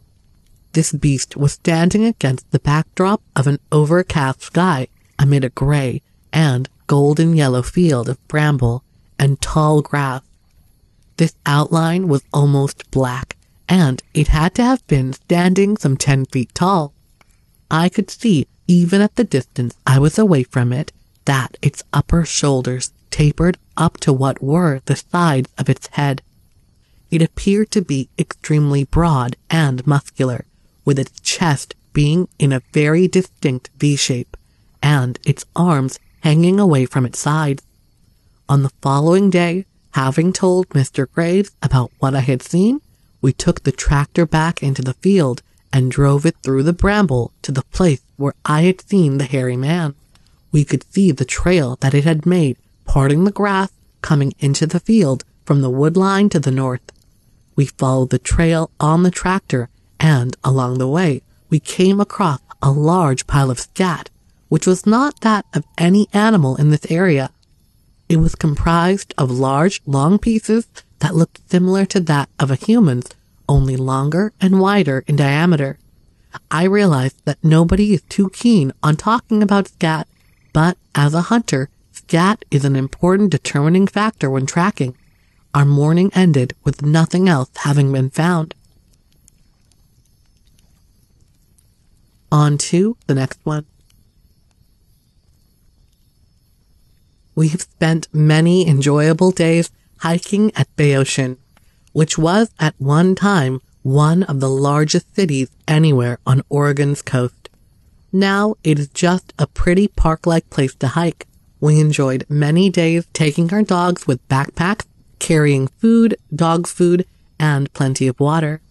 This beast was standing against the backdrop of an overcast sky amid a gray and golden yellow field of bramble and tall grass. This outline was almost black, and it had to have been standing some ten feet tall. I could see, even at the distance I was away from it, that its upper shoulders tapered up to what were the sides of its head. It appeared to be extremely broad and muscular, with its chest being in a very distinct V shape, and its arms hanging away from its sides. On the following day, having told Mr. Graves about what I had seen, we took the tractor back into the field and drove it through the bramble to the place where I had seen the hairy man. We could see the trail that it had made parting the grass coming into the field from the wood line to the north. We followed the trail on the tractor and along the way we came across a large pile of scat, which was not that of any animal in this area. It was comprised of large, long pieces that looked similar to that of a human's, only longer and wider in diameter. I realized that nobody is too keen on talking about scat, but as a hunter, scat is an important determining factor when tracking. Our morning ended with nothing else having been found. On to the next one. We have spent many enjoyable days hiking at Bayocean, which was at one time one of the largest cities anywhere on Oregon's coast. Now it is just a pretty park-like place to hike. We enjoyed many days taking our dogs with backpacks, carrying food, dog food, and plenty of water.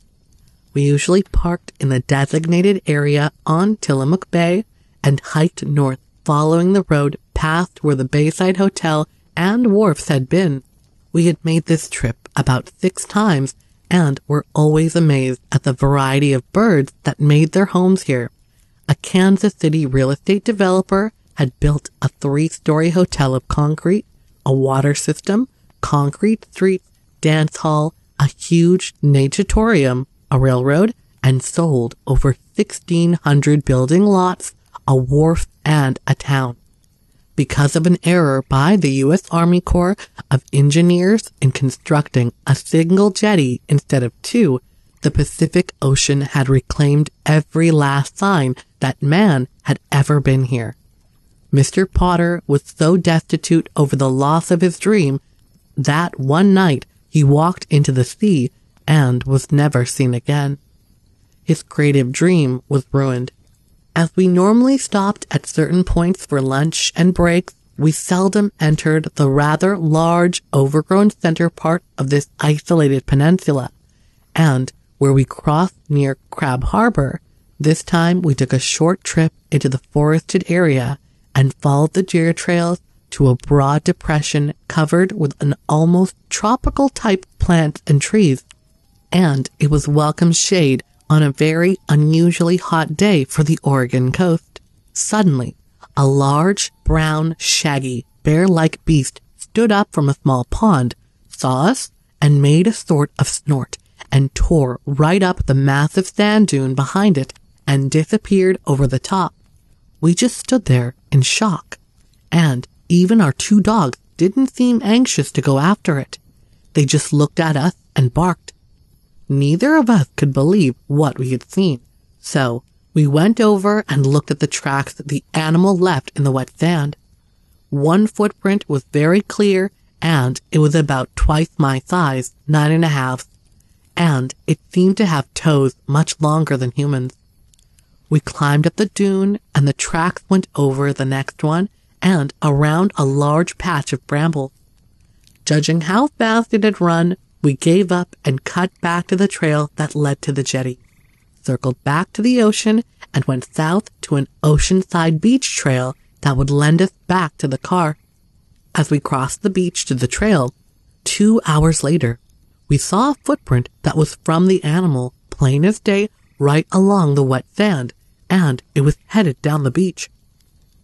We usually parked in the designated area on Tillamook Bay and hiked north following the road past where the Bayside Hotel and wharfs had been. We had made this trip about six times and were always amazed at the variety of birds that made their homes here. A Kansas City real estate developer had built a three-story hotel of concrete, a water system, concrete streets, dance hall, a huge natatorium, a railroad, and sold over 1,600 building lots, a wharf, and a town. Because of an error by the U.S. Army Corps of Engineers in constructing a single jetty instead of two, the Pacific Ocean had reclaimed every last sign that man had ever been here. Mr. Potter was so destitute over the loss of his dream that one night he walked into the sea and was never seen again. His creative dream was ruined. As we normally stopped at certain points for lunch and breaks, we seldom entered the rather large, overgrown center part of this isolated peninsula, and where we crossed near Crab Harbor, this time we took a short trip into the forested area and followed the deer trails to a broad depression covered with an almost tropical type plants and trees. And it was welcome shade on a very unusually hot day for the Oregon coast. Suddenly, a large, brown, shaggy, bear-like beast stood up from a small pond, saw us, and made a sort of snort, and tore right up the massive sand dune behind it and disappeared over the top. We just stood there in shock. And even our two dogs didn't seem anxious to go after it. They just looked at us and barked. Neither of us could believe what we had seen. So we went over and looked at the tracks that the animal left in the wet sand. One footprint was very clear and it was about twice my size, nine and a half, and it seemed to have toes much longer than humans. We climbed up the dune and the tracks went over the next one and around a large patch of bramble. Judging how fast it had run, we gave up and cut back to the trail that led to the jetty, circled back to the ocean and went south to an oceanside beach trail that would lend us back to the car. As we crossed the beach to the trail, two hours later, we saw a footprint that was from the animal, plain as day, right along the wet sand, and it was headed down the beach.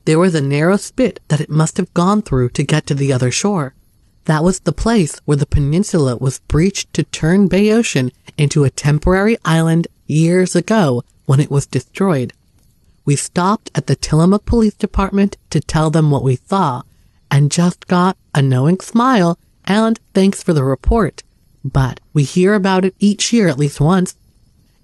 There was a narrow spit that it must have gone through to get to the other shore. That was the place where the peninsula was breached to turn Bayocean into a temporary island years ago when it was destroyed. We stopped at the Tillamook Police Department to tell them what we saw and just got a knowing smile and thanks for the report. But we hear about it each year at least once.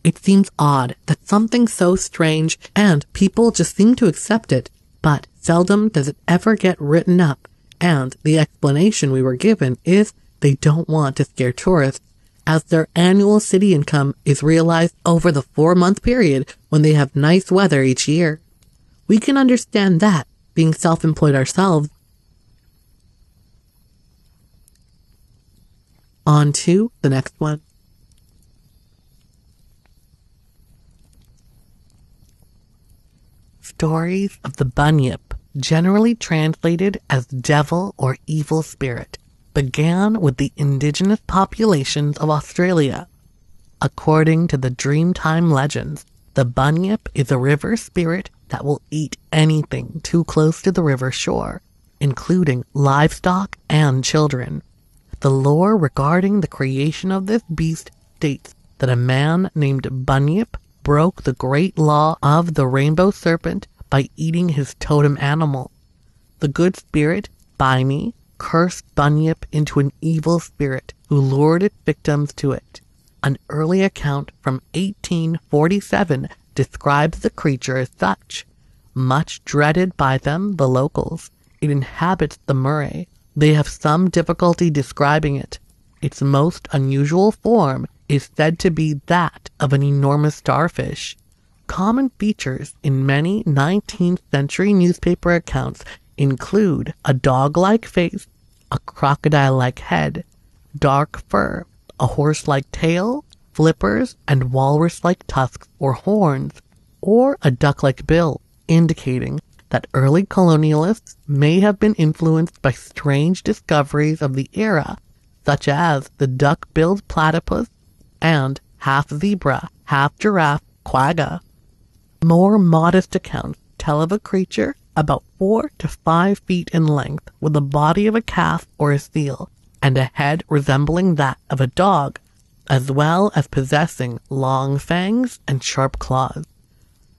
It seems odd that something so strange and people just seem to accept it, but seldom does it ever get written up. And the explanation we were given is they don't want to scare tourists as their annual city income is realized over the four month period when they have nice weather each year. We can understand that being self-employed ourselves. On to the next one. stories of the Bunyip, generally translated as devil or evil spirit, began with the indigenous populations of Australia. According to the Dreamtime legends, the Bunyip is a river spirit that will eat anything too close to the river shore, including livestock and children. The lore regarding the creation of this beast states that a man named Bunyip broke the great law of the rainbow serpent by eating his totem animal. The good spirit, Baiame, cursed Bunyip into an evil spirit who lured its victims to it. An early account from 1847 describes the creature as such. Much dreaded by them, the locals, it inhabits the Murray. They have some difficulty describing it. Its most unusual form is said to be that of an enormous starfish. Common features in many 19th century newspaper accounts include a dog like face, a crocodile like head, dark fur, a horse like tail, flippers, and walrus like tusks or horns, or a duck like bill, indicating that early colonialists may have been influenced by strange discoveries of the era, such as the duck billed platypus and half zebra, half giraffe quagga. More modest accounts tell of a creature about four to five feet in length with the body of a calf or a seal and a head resembling that of a dog, as well as possessing long fangs and sharp claws.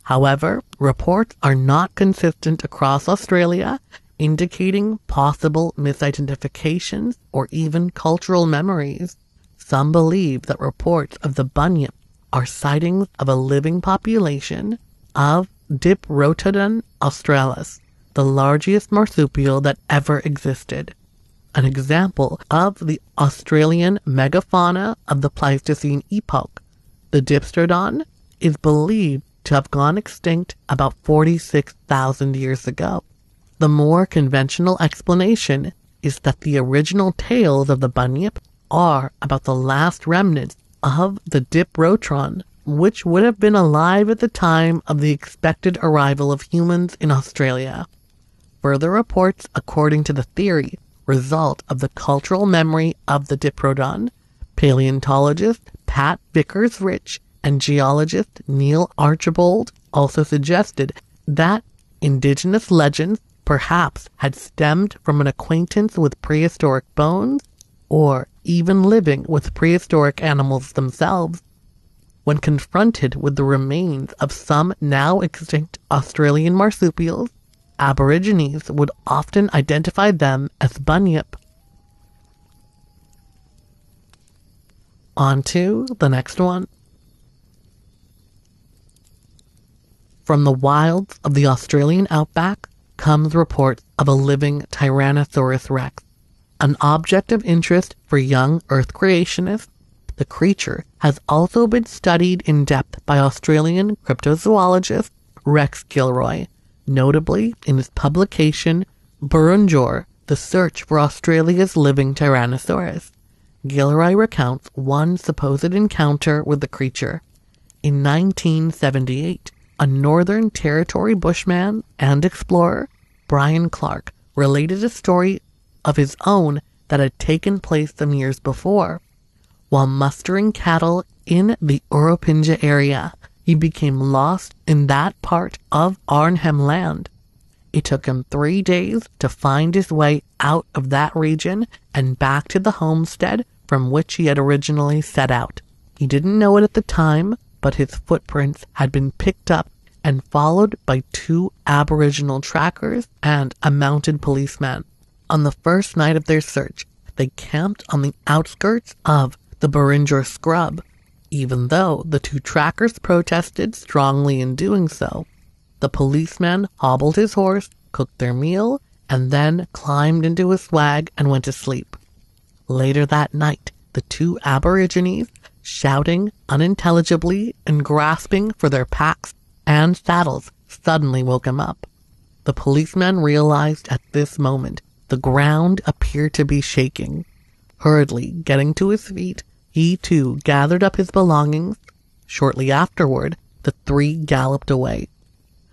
However, reports are not consistent across Australia, indicating possible misidentifications or even cultural memories. Some believe that reports of the bunyip are sightings of a living population of Diprotodon australis, the largest marsupial that ever existed. An example of the Australian megafauna of the Pleistocene epoch. The Diprotodon is believed to have gone extinct about 46,000 years ago. The more conventional explanation is that the original tales of the Bunyip are about the last remnants of the Diprotodon, which would have been alive at the time of the expected arrival of humans in Australia. Further reports, according to the theory, result of the cultural memory of the Diprotodon. Paleontologist Pat Vickers Rich and geologist Neil Archibald also suggested that indigenous legends perhaps had stemmed from an acquaintance with prehistoric bones or even living with prehistoric animals themselves. When confronted with the remains of some now extinct Australian marsupials, Aborigines would often identify them as bunyip. On to the next one. From the wilds of the Australian outback comes reports of a living Tyrannosaurus rex. An object of interest for young Earth creationists, the creature has also been studied in depth by Australian cryptozoologist Rex Gilroy, notably in his publication Burrunjor, The Search for Australia's Living Tyrannosaurus. Gilroy recounts one supposed encounter with the creature. In 1978, a Northern Territory bushman and explorer, Brian Clark, related a story of his own that had taken place some years before. While mustering cattle in the Urapunga area, he became lost in that part of Arnhem Land. It took him three days to find his way out of that region and back to the homestead from which he had originally set out. He didn't know it at the time, but his footprints had been picked up and followed by two Aboriginal trackers and a mounted policeman. On the first night of their search, they camped on the outskirts of the Burrunjor scrub, even though the two trackers protested strongly in doing so. The policeman hobbled his horse, cooked their meal, and then climbed into his swag and went to sleep. Later that night, the two Aborigines, shouting unintelligibly and grasping for their packs and saddles, suddenly woke him up. The policeman realized at this moment the ground appeared to be shaking. Hurriedly getting to his feet, he too gathered up his belongings. Shortly afterward, the three galloped away.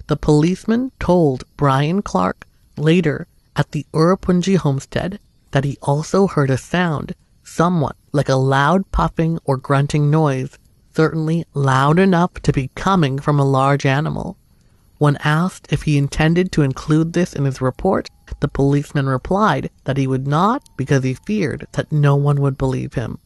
The policeman told Brian Clark later at the Urapunga homestead that he also heard a sound, somewhat like a loud puffing or grunting noise, certainly loud enough to be coming from a large animal. When asked if he intended to include this in his report, the policeman replied that he would not because he feared that no one would believe him.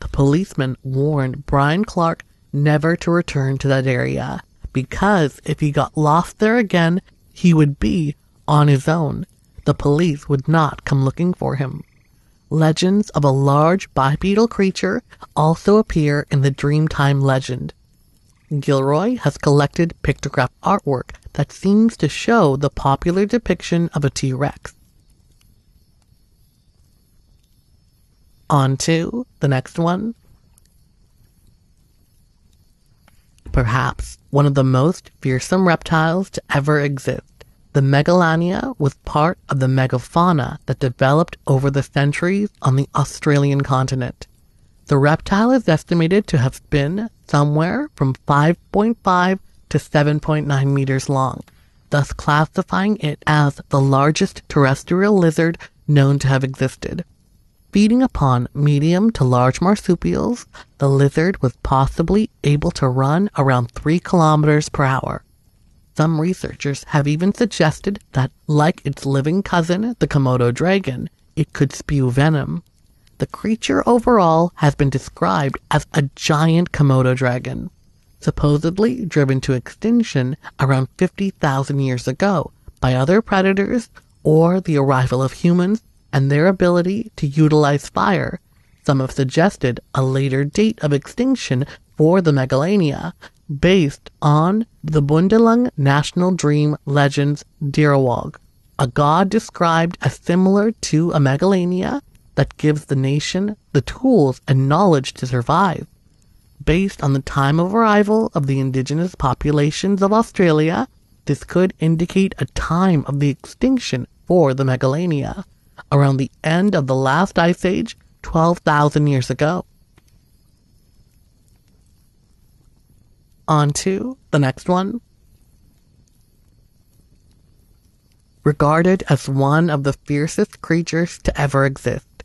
The policeman warned Brian Clark never to return to that area because if he got lost there again, he would be on his own the police would not come looking for him. Legends of a large bipedal creature also appear in the Dreamtime legend. Gilroy has collected pictograph artwork that seems to show the popular depiction of a T Rex. On to the next one. Perhaps one of the most fearsome reptiles to ever exist. The megalania was part of the megafauna that developed over the centuries on the Australian continent. The reptile is estimated to have been somewhere from 5.5 to 7.9 meters long, thus classifying it as the largest terrestrial lizard known to have existed. Feeding upon medium to large marsupials, the lizard was possibly able to run around 3 kilometers per hour. Some researchers have even suggested that, like its living cousin, the Komodo dragon, it could spew venom. The creature overall has been described as a giant Komodo dragon, supposedly driven to extinction around 50,000 years ago by other predators or the arrival of humans and their ability to utilize fire. Some have suggested a later date of extinction for the megalania, based on the Bundjalung National Dream Legends Dirrawong, a god described as similar to a megalania that gives the nation the tools and knowledge to survive. Based on the time of arrival of the indigenous populations of Australia, this could indicate a time of the extinction for the Megalania, around the end of the last ice age 12,000 years ago. On to the next one. Regarded as one of the fiercest creatures to ever exist,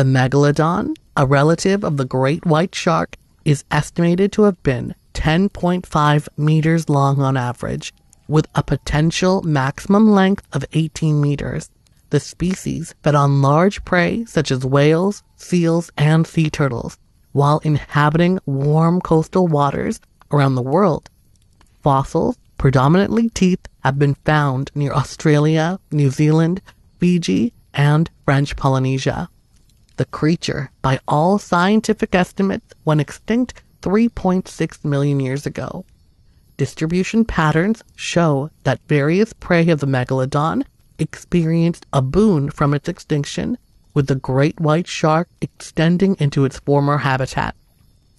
the megalodon, a relative of the great white shark, is estimated to have been 10.5 meters long on average, with a potential maximum length of 18 meters. The species fed on large prey such as whales, seals, and sea turtles, while inhabiting warm coastal waters around the world. Fossils, predominantly teeth, have been found near Australia, New Zealand, Fiji, and French Polynesia. The creature, by all scientific estimates, went extinct 3.6 million years ago. Distribution patterns show that various prey of the megalodon experienced a boon from its extinction, with the great white shark extending into its former habitat.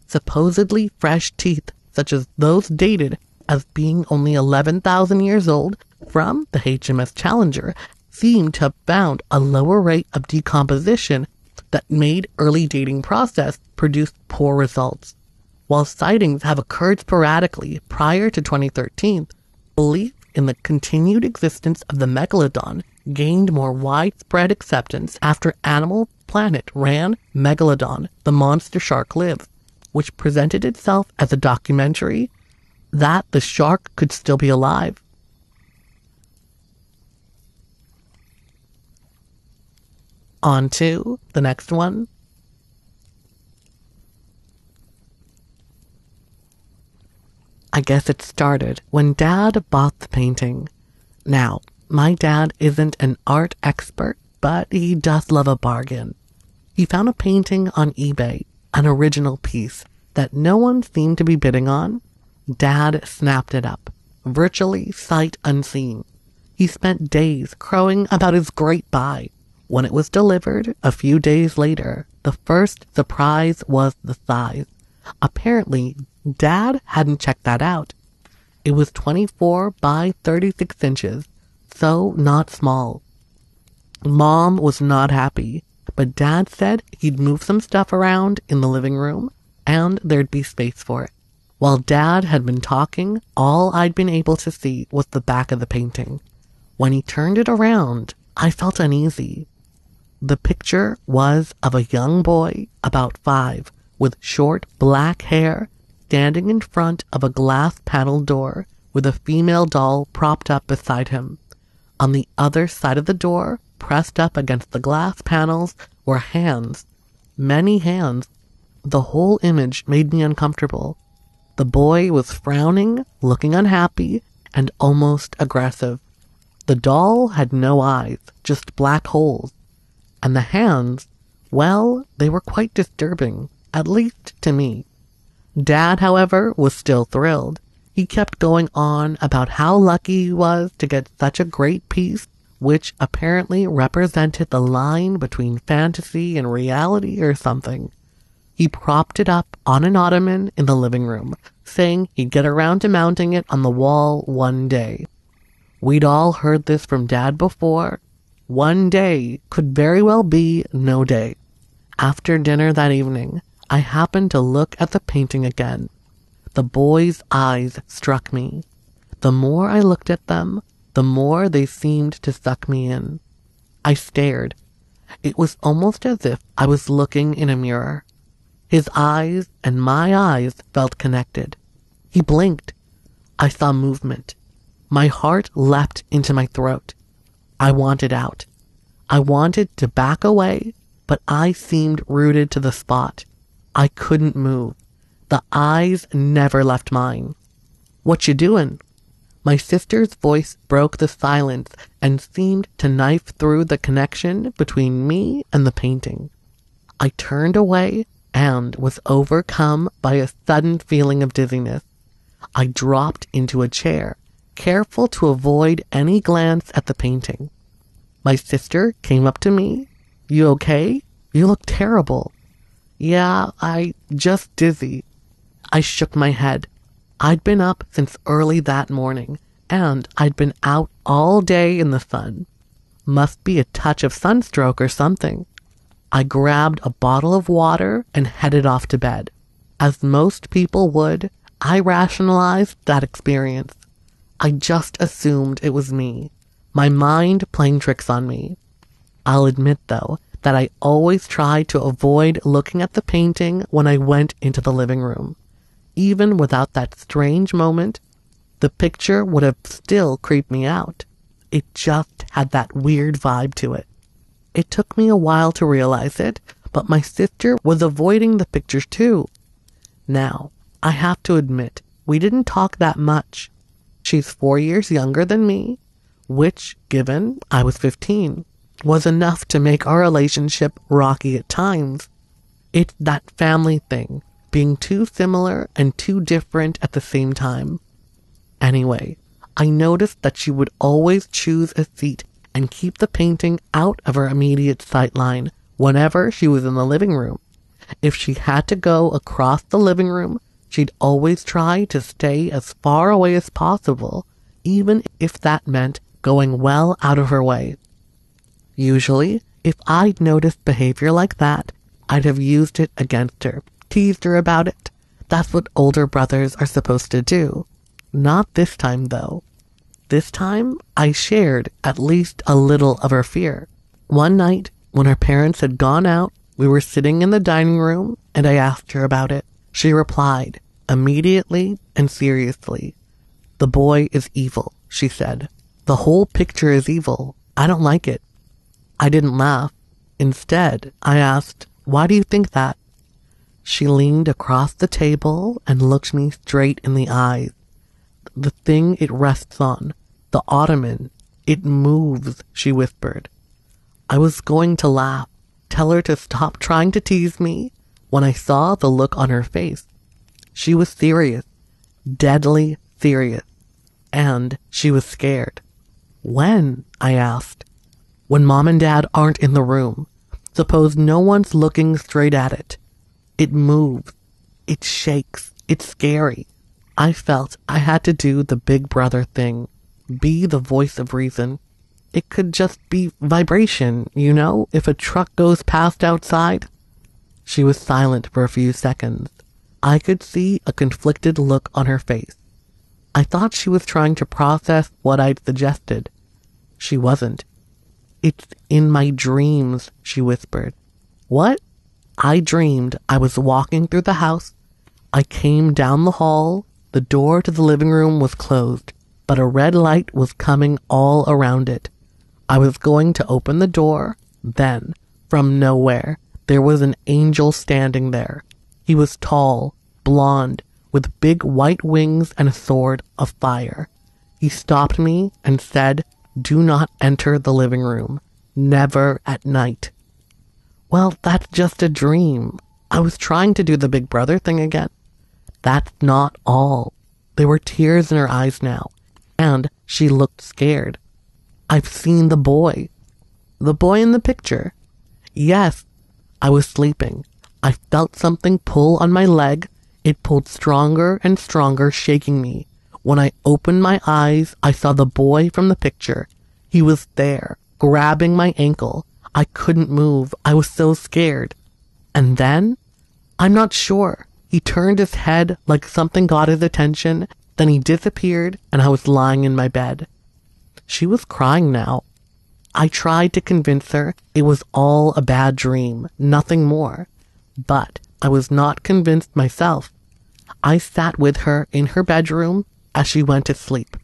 Supposedly fresh teeth, such as those dated as being only 11,000 years old from the HMS Challenger, seem to have found a lower rate of decomposition that made early dating process produce poor results. While sightings have occurred sporadically prior to 2013, belief in the continued existence of the megalodon gained more widespread acceptance after Animal Planet ran Megalodon, the Monster Shark Lives, which presented itself as a documentary that the shark could still be alive. On to the next one. I guess it started when Dad bought the painting. Now, my dad isn't an art expert, but he does love a bargain. He found a painting on eBay, an original piece that no one seemed to be bidding on. Dad snapped it up, virtually sight unseen. He spent days crowing about his great buy. When it was delivered a few days later, the first surprise was the size. Apparently, Dad hadn't checked that out. It was 24 by 36 inches, so not small. Mom was not happy, but Dad said he'd move some stuff around in the living room and there'd be space for it. While Dad had been talking, all I'd been able to see was the back of the painting. When he turned it around, I felt uneasy. The picture was of a young boy, about five, with short black hair, standing in front of a glass paneled door with a female doll propped up beside him. On the other side of the door, pressed up against the glass panels, were hands. Many hands. The whole image made me uncomfortable. The boy was frowning, looking unhappy, and almost aggressive. The doll had no eyes, just black holes. And the hands, well, they were quite disturbing, at least to me. Dad, however, was still thrilled. He kept going on about how lucky he was to get such a great piece, which apparently represented the line between fantasy and reality or something. He propped it up on an ottoman in the living room, saying he'd get around to mounting it on the wall one day. We'd all heard this from Dad before. One day could very well be no day. After dinner that evening, I happened to look at the painting again. The boy's eyes struck me. The more I looked at them, the more they seemed to suck me in. I stared. It was almost as if I was looking in a mirror. His eyes and my eyes felt connected. He blinked. I saw movement. My heart leapt into my throat. I wanted out. I wanted to back away, but I seemed rooted to the spot. I couldn't move. The eyes never left mine. What you doing? My sister's voice broke the silence and seemed to knife through the connection between me and the painting. I turned away and was overcome by a sudden feeling of dizziness. I dropped into a chair, careful to avoid any glance at the painting. My sister came up to me. You okay? You look terrible. Yeah, I just dizzy. I shook my head. I'd been up since early that morning, and I'd been out all day in the sun. Must be a touch of sunstroke or something. I grabbed a bottle of water and headed off to bed. As most people would, I rationalized that experience. I just assumed it was me, my mind playing tricks on me. I'll admit, though, that I always tried to avoid looking at the painting when I went into the living room. Even without that strange moment, the picture would have still creeped me out. It just had that weird vibe to it. It took me a while to realize it, but my sister was avoiding the pictures too. Now, I have to admit, we didn't talk that much. She's four years younger than me, which, given I was 15, was enough to make our relationship rocky at times. It's that family thing, being too similar and too different at the same time. Anyway, I noticed that she would always choose a seat and keep the painting out of her immediate sight line whenever she was in the living room. If she had to go across the living room, she'd always try to stay as far away as possible, even if that meant going well out of her way. Usually, if I'd noticed behavior like that, I'd have used it against her, teased her about it. That's what older brothers are supposed to do. Not this time, though. This time, I shared at least a little of her fear. One night, when her parents had gone out, we were sitting in the dining room and I asked her about it. She replied, immediately and seriously, The boy is evil, she said. The whole picture is evil. I don't like it. I didn't laugh. Instead, I asked, Why do you think that? She leaned across the table and looked me straight in the eyes the thing it rests on, the ottoman. It moves, she whispered. I was going to laugh, tell her to stop trying to tease me, when I saw the look on her face. She was serious, deadly serious, and she was scared. When? I asked. When mom and dad aren't in the room. Suppose no one's looking straight at it. It moves. It shakes. It's scary. I felt I had to do the big brother thing, be the voice of reason. It could just be vibration, you know, if a truck goes past outside. She was silent for a few seconds. I could see a conflicted look on her face. I thought she was trying to process what I'd suggested. She wasn't. It's in my dreams, she whispered. What? I dreamed I was walking through the house. I came down the hall the door to the living room was closed, but a red light was coming all around it. I was going to open the door, then, from nowhere, there was an angel standing there. He was tall, blond, with big white wings and a sword of fire. He stopped me and said, Do not enter the living room. Never at night. Well, that's just a dream. I was trying to do the big brother thing again. That's not all. There were tears in her eyes now, and she looked scared. I've seen the boy. The boy in the picture. Yes, I was sleeping. I felt something pull on my leg. It pulled stronger and stronger, shaking me. When I opened my eyes, I saw the boy from the picture. He was there, grabbing my ankle. I couldn't move. I was so scared. And then? I'm not sure. He turned his head like something got his attention, then he disappeared, and I was lying in my bed. She was crying now. I tried to convince her it was all a bad dream, nothing more. But I was not convinced myself. I sat with her in her bedroom as she went to sleep.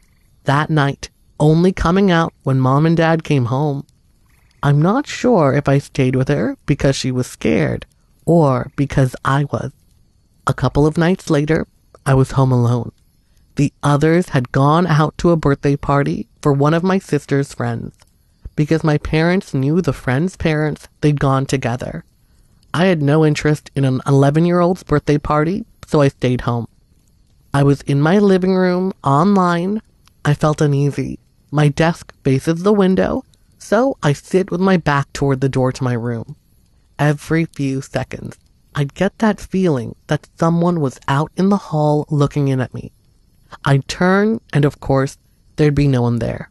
That night, only coming out when mom and dad came home. I'm not sure if I stayed with her because she was scared or because I was. A couple of nights later, I was home alone. The others had gone out to a birthday party for one of my sister's friends. Because my parents knew the friend's parents, they'd gone together. I had no interest in an 11 year old's birthday party, so I stayed home. I was in my living room, online. I felt uneasy. My desk faces the window, so I sit with my back toward the door to my room. Every few seconds, I'd get that feeling that someone was out in the hall looking in at me. I'd turn, and of course, there'd be no one there.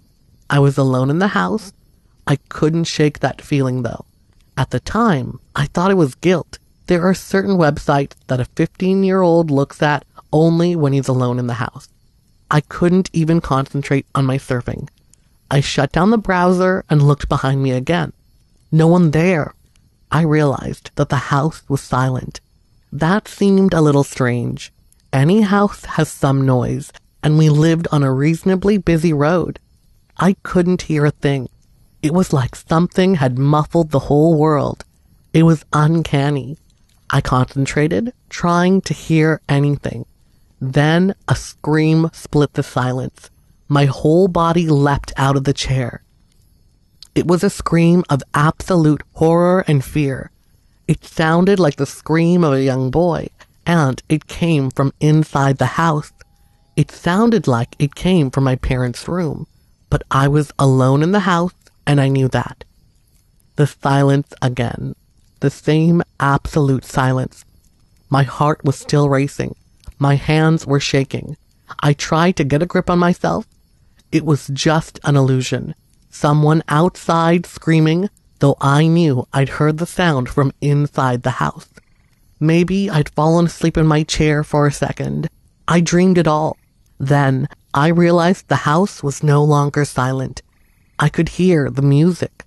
I was alone in the house. I couldn't shake that feeling though. At the time, I thought it was guilt. There are certain websites that a 15 year old looks at only when he's alone in the house. I couldn't even concentrate on my surfing. I shut down the browser and looked behind me again. No one there. I realized that the house was silent. That seemed a little strange. Any house has some noise, and we lived on a reasonably busy road. I couldn't hear a thing. It was like something had muffled the whole world. It was uncanny. I concentrated, trying to hear anything. Then a scream split the silence. My whole body leapt out of the chair. It was a scream of absolute horror and fear. It sounded like the scream of a young boy, and it came from inside the house. It sounded like it came from my parents' room, but I was alone in the house, and I knew that. The silence again. The same absolute silence. My heart was still racing. My hands were shaking. I tried to get a grip on myself. It was just an illusion. Someone outside screaming, though I knew I'd heard the sound from inside the house. Maybe I'd fallen asleep in my chair for a second. I dreamed it all. Then I realized the house was no longer silent. I could hear the music.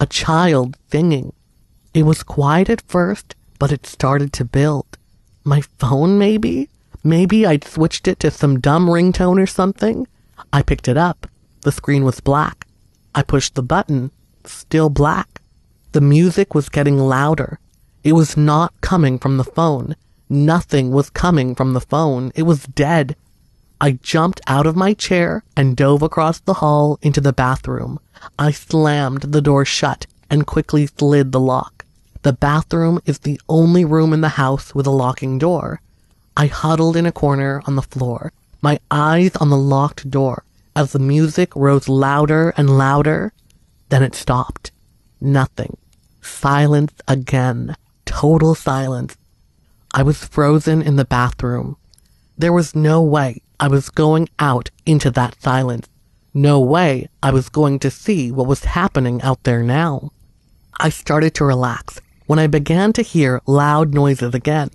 A child singing. It was quiet at first, but it started to build. My phone, maybe? Maybe I'd switched it to some dumb ringtone or something. I picked it up. The screen was black. I pushed the button. Still black. The music was getting louder. It was not coming from the phone. Nothing was coming from the phone. It was dead. I jumped out of my chair and dove across the hall into the bathroom. I slammed the door shut and quickly slid the lock. The bathroom is the only room in the house with a locking door. I huddled in a corner on the floor, my eyes on the locked door, as the music rose louder and louder. Then it stopped. Nothing. Silence again. Total silence. I was frozen in the bathroom. There was no way I was going out into that silence. No way I was going to see what was happening out there now. I started to relax when I began to hear loud noises again.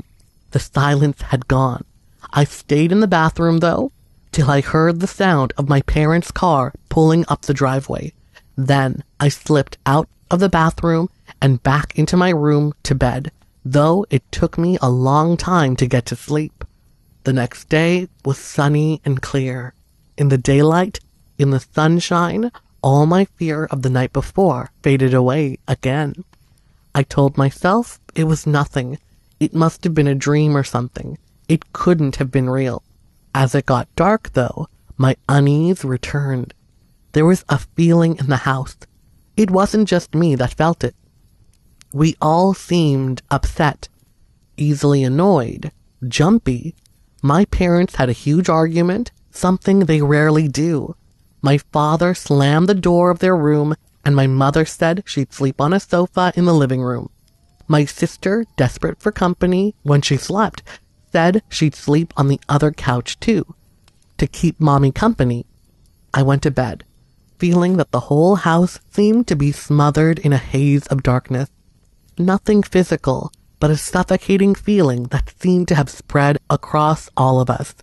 The silence had gone. I stayed in the bathroom, though, till I heard the sound of my parents' car pulling up the driveway. Then I slipped out of the bathroom and back into my room to bed, though it took me a long time to get to sleep. The next day was sunny and clear. In the daylight, in the sunshine, all my fear of the night before faded away again. I told myself it was nothing, it must have been a dream or something. It couldn't have been real. As it got dark, though, my unease returned. There was a feeling in the house. It wasn't just me that felt it. We all seemed upset, easily annoyed, jumpy. My parents had a huge argument, something they rarely do. My father slammed the door of their room, and my mother said she'd sleep on a sofa in the living room. My sister, desperate for company when she slept, said she'd sleep on the other couch too. To keep mommy company, I went to bed, feeling that the whole house seemed to be smothered in a haze of darkness. Nothing physical, but a suffocating feeling that seemed to have spread across all of us.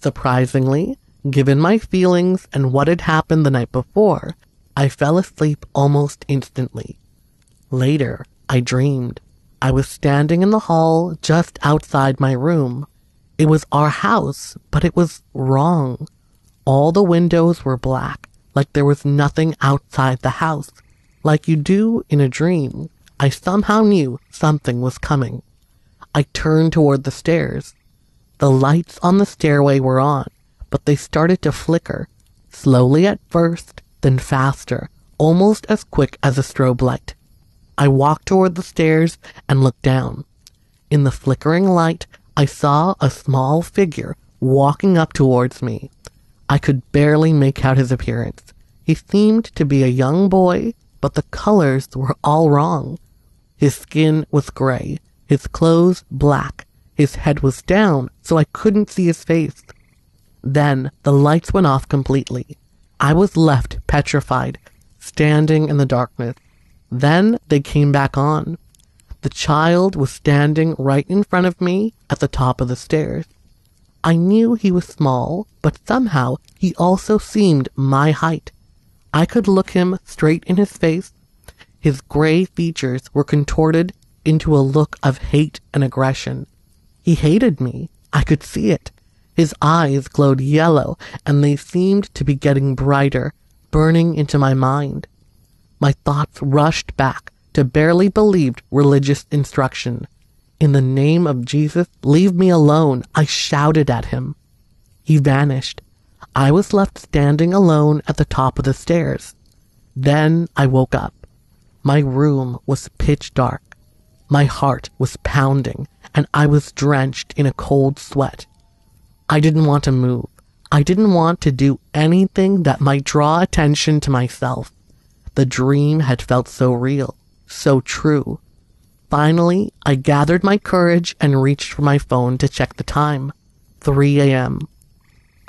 Surprisingly, given my feelings and what had happened the night before, I fell asleep almost instantly. Later, I dreamed. I was standing in the hall just outside my room. It was our house, but it was wrong. All the windows were black, like there was nothing outside the house. Like you do in a dream, I somehow knew something was coming. I turned toward the stairs. The lights on the stairway were on, but they started to flicker, slowly at first, then faster, almost as quick as a strobe light. I walked toward the stairs and looked down. In the flickering light, I saw a small figure walking up towards me. I could barely make out his appearance. He seemed to be a young boy, but the colors were all wrong. His skin was gray, his clothes black, his head was down, so I couldn't see his face. Then the lights went off completely. I was left petrified, standing in the darkness. Then they came back on. The child was standing right in front of me at the top of the stairs. I knew he was small, but somehow he also seemed my height. I could look him straight in his face. His gray features were contorted into a look of hate and aggression. He hated me. I could see it. His eyes glowed yellow, and they seemed to be getting brighter, burning into my mind. My thoughts rushed back to barely believed religious instruction. In the name of Jesus, leave me alone, I shouted at him. He vanished. I was left standing alone at the top of the stairs. Then I woke up. My room was pitch dark. My heart was pounding, and I was drenched in a cold sweat. I didn't want to move. I didn't want to do anything that might draw attention to myself. The dream had felt so real, so true. Finally, I gathered my courage and reached for my phone to check the time. 3 a.m.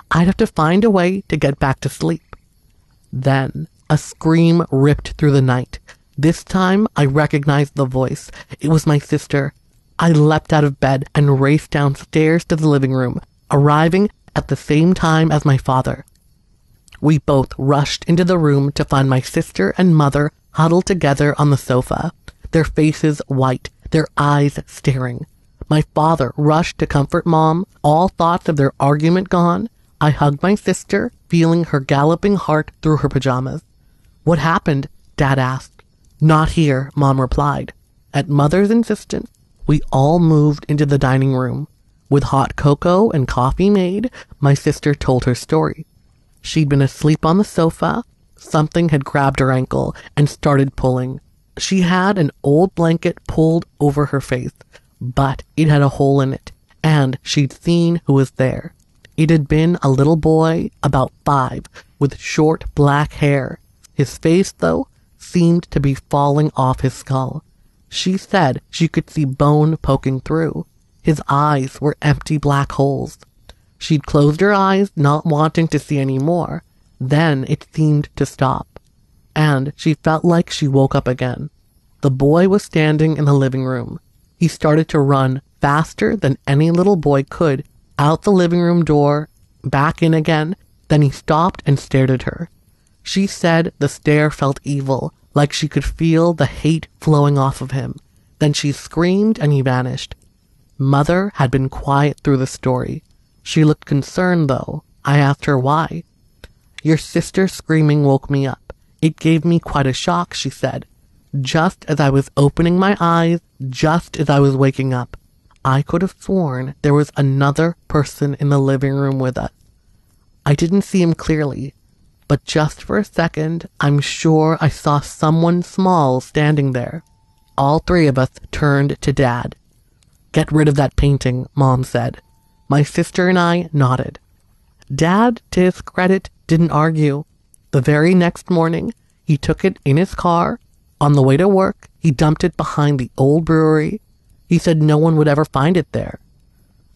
I'd have to find a way to get back to sleep. Then, a scream ripped through the night. This time, I recognized the voice. It was my sister. I leapt out of bed and raced downstairs to the living room, arriving at the same time as my father. We both rushed into the room to find my sister and mother huddled together on the sofa their faces white, their eyes staring. My father rushed to comfort mom, all thoughts of their argument gone. I hugged my sister, feeling her galloping heart through her pajamas. What happened? Dad asked. Not here, Mom replied. At Mother's insistence, we all moved into the dining room. With hot cocoa and coffee made, my sister told her story. She'd been asleep on the sofa. Something had grabbed her ankle and started pulling. She had an old blanket pulled over her face, but it had a hole in it, and she'd seen who was there. It had been a little boy about five with short black hair. His face, though, seemed to be falling off his skull. She said she could see bone poking through. His eyes were empty black holes. She'd closed her eyes, not wanting to see any more. Then it seemed to stop and she felt like she woke up again. The boy was standing in the living room. He started to run faster than any little boy could out the living room door, back in again. Then he stopped and stared at her. She said the stare felt evil, like she could feel the hate flowing off of him. Then she screamed and he vanished. Mother had been quiet through the story. She looked concerned, though. I asked her why. Your sister screaming woke me up. It gave me quite a shock, she said. Just as I was opening my eyes, just as I was waking up, I could have sworn there was another person in the living room with us. I didn't see him clearly, but just for a second, I'm sure I saw someone small standing there. All three of us turned to Dad. Get rid of that painting, Mom said. My sister and I nodded. Dad, to his credit, didn't argue. The very next morning, he took it in his car. On the way to work, he dumped it behind the old brewery. He said no one would ever find it there.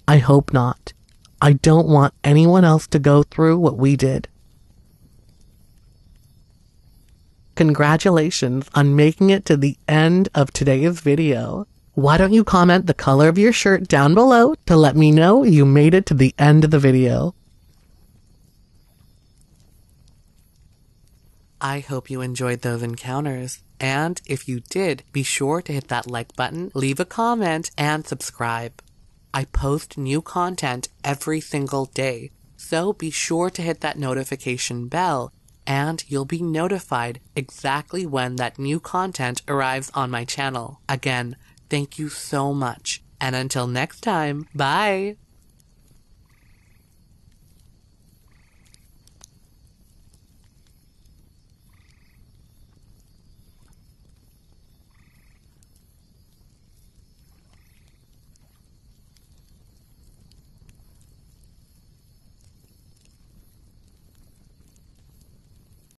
I hope not. I don't want anyone else to go through what we did. Congratulations on making it to the end of today's video. Why don't you comment the color of your shirt down below to let me know you made it to the end of the video. I hope you enjoyed those encounters. And if you did, be sure to hit that like button, leave a comment, and subscribe. I post new content every single day, so be sure to hit that notification bell and you'll be notified exactly when that new content arrives on my channel. Again, thank you so much. And until next time, bye!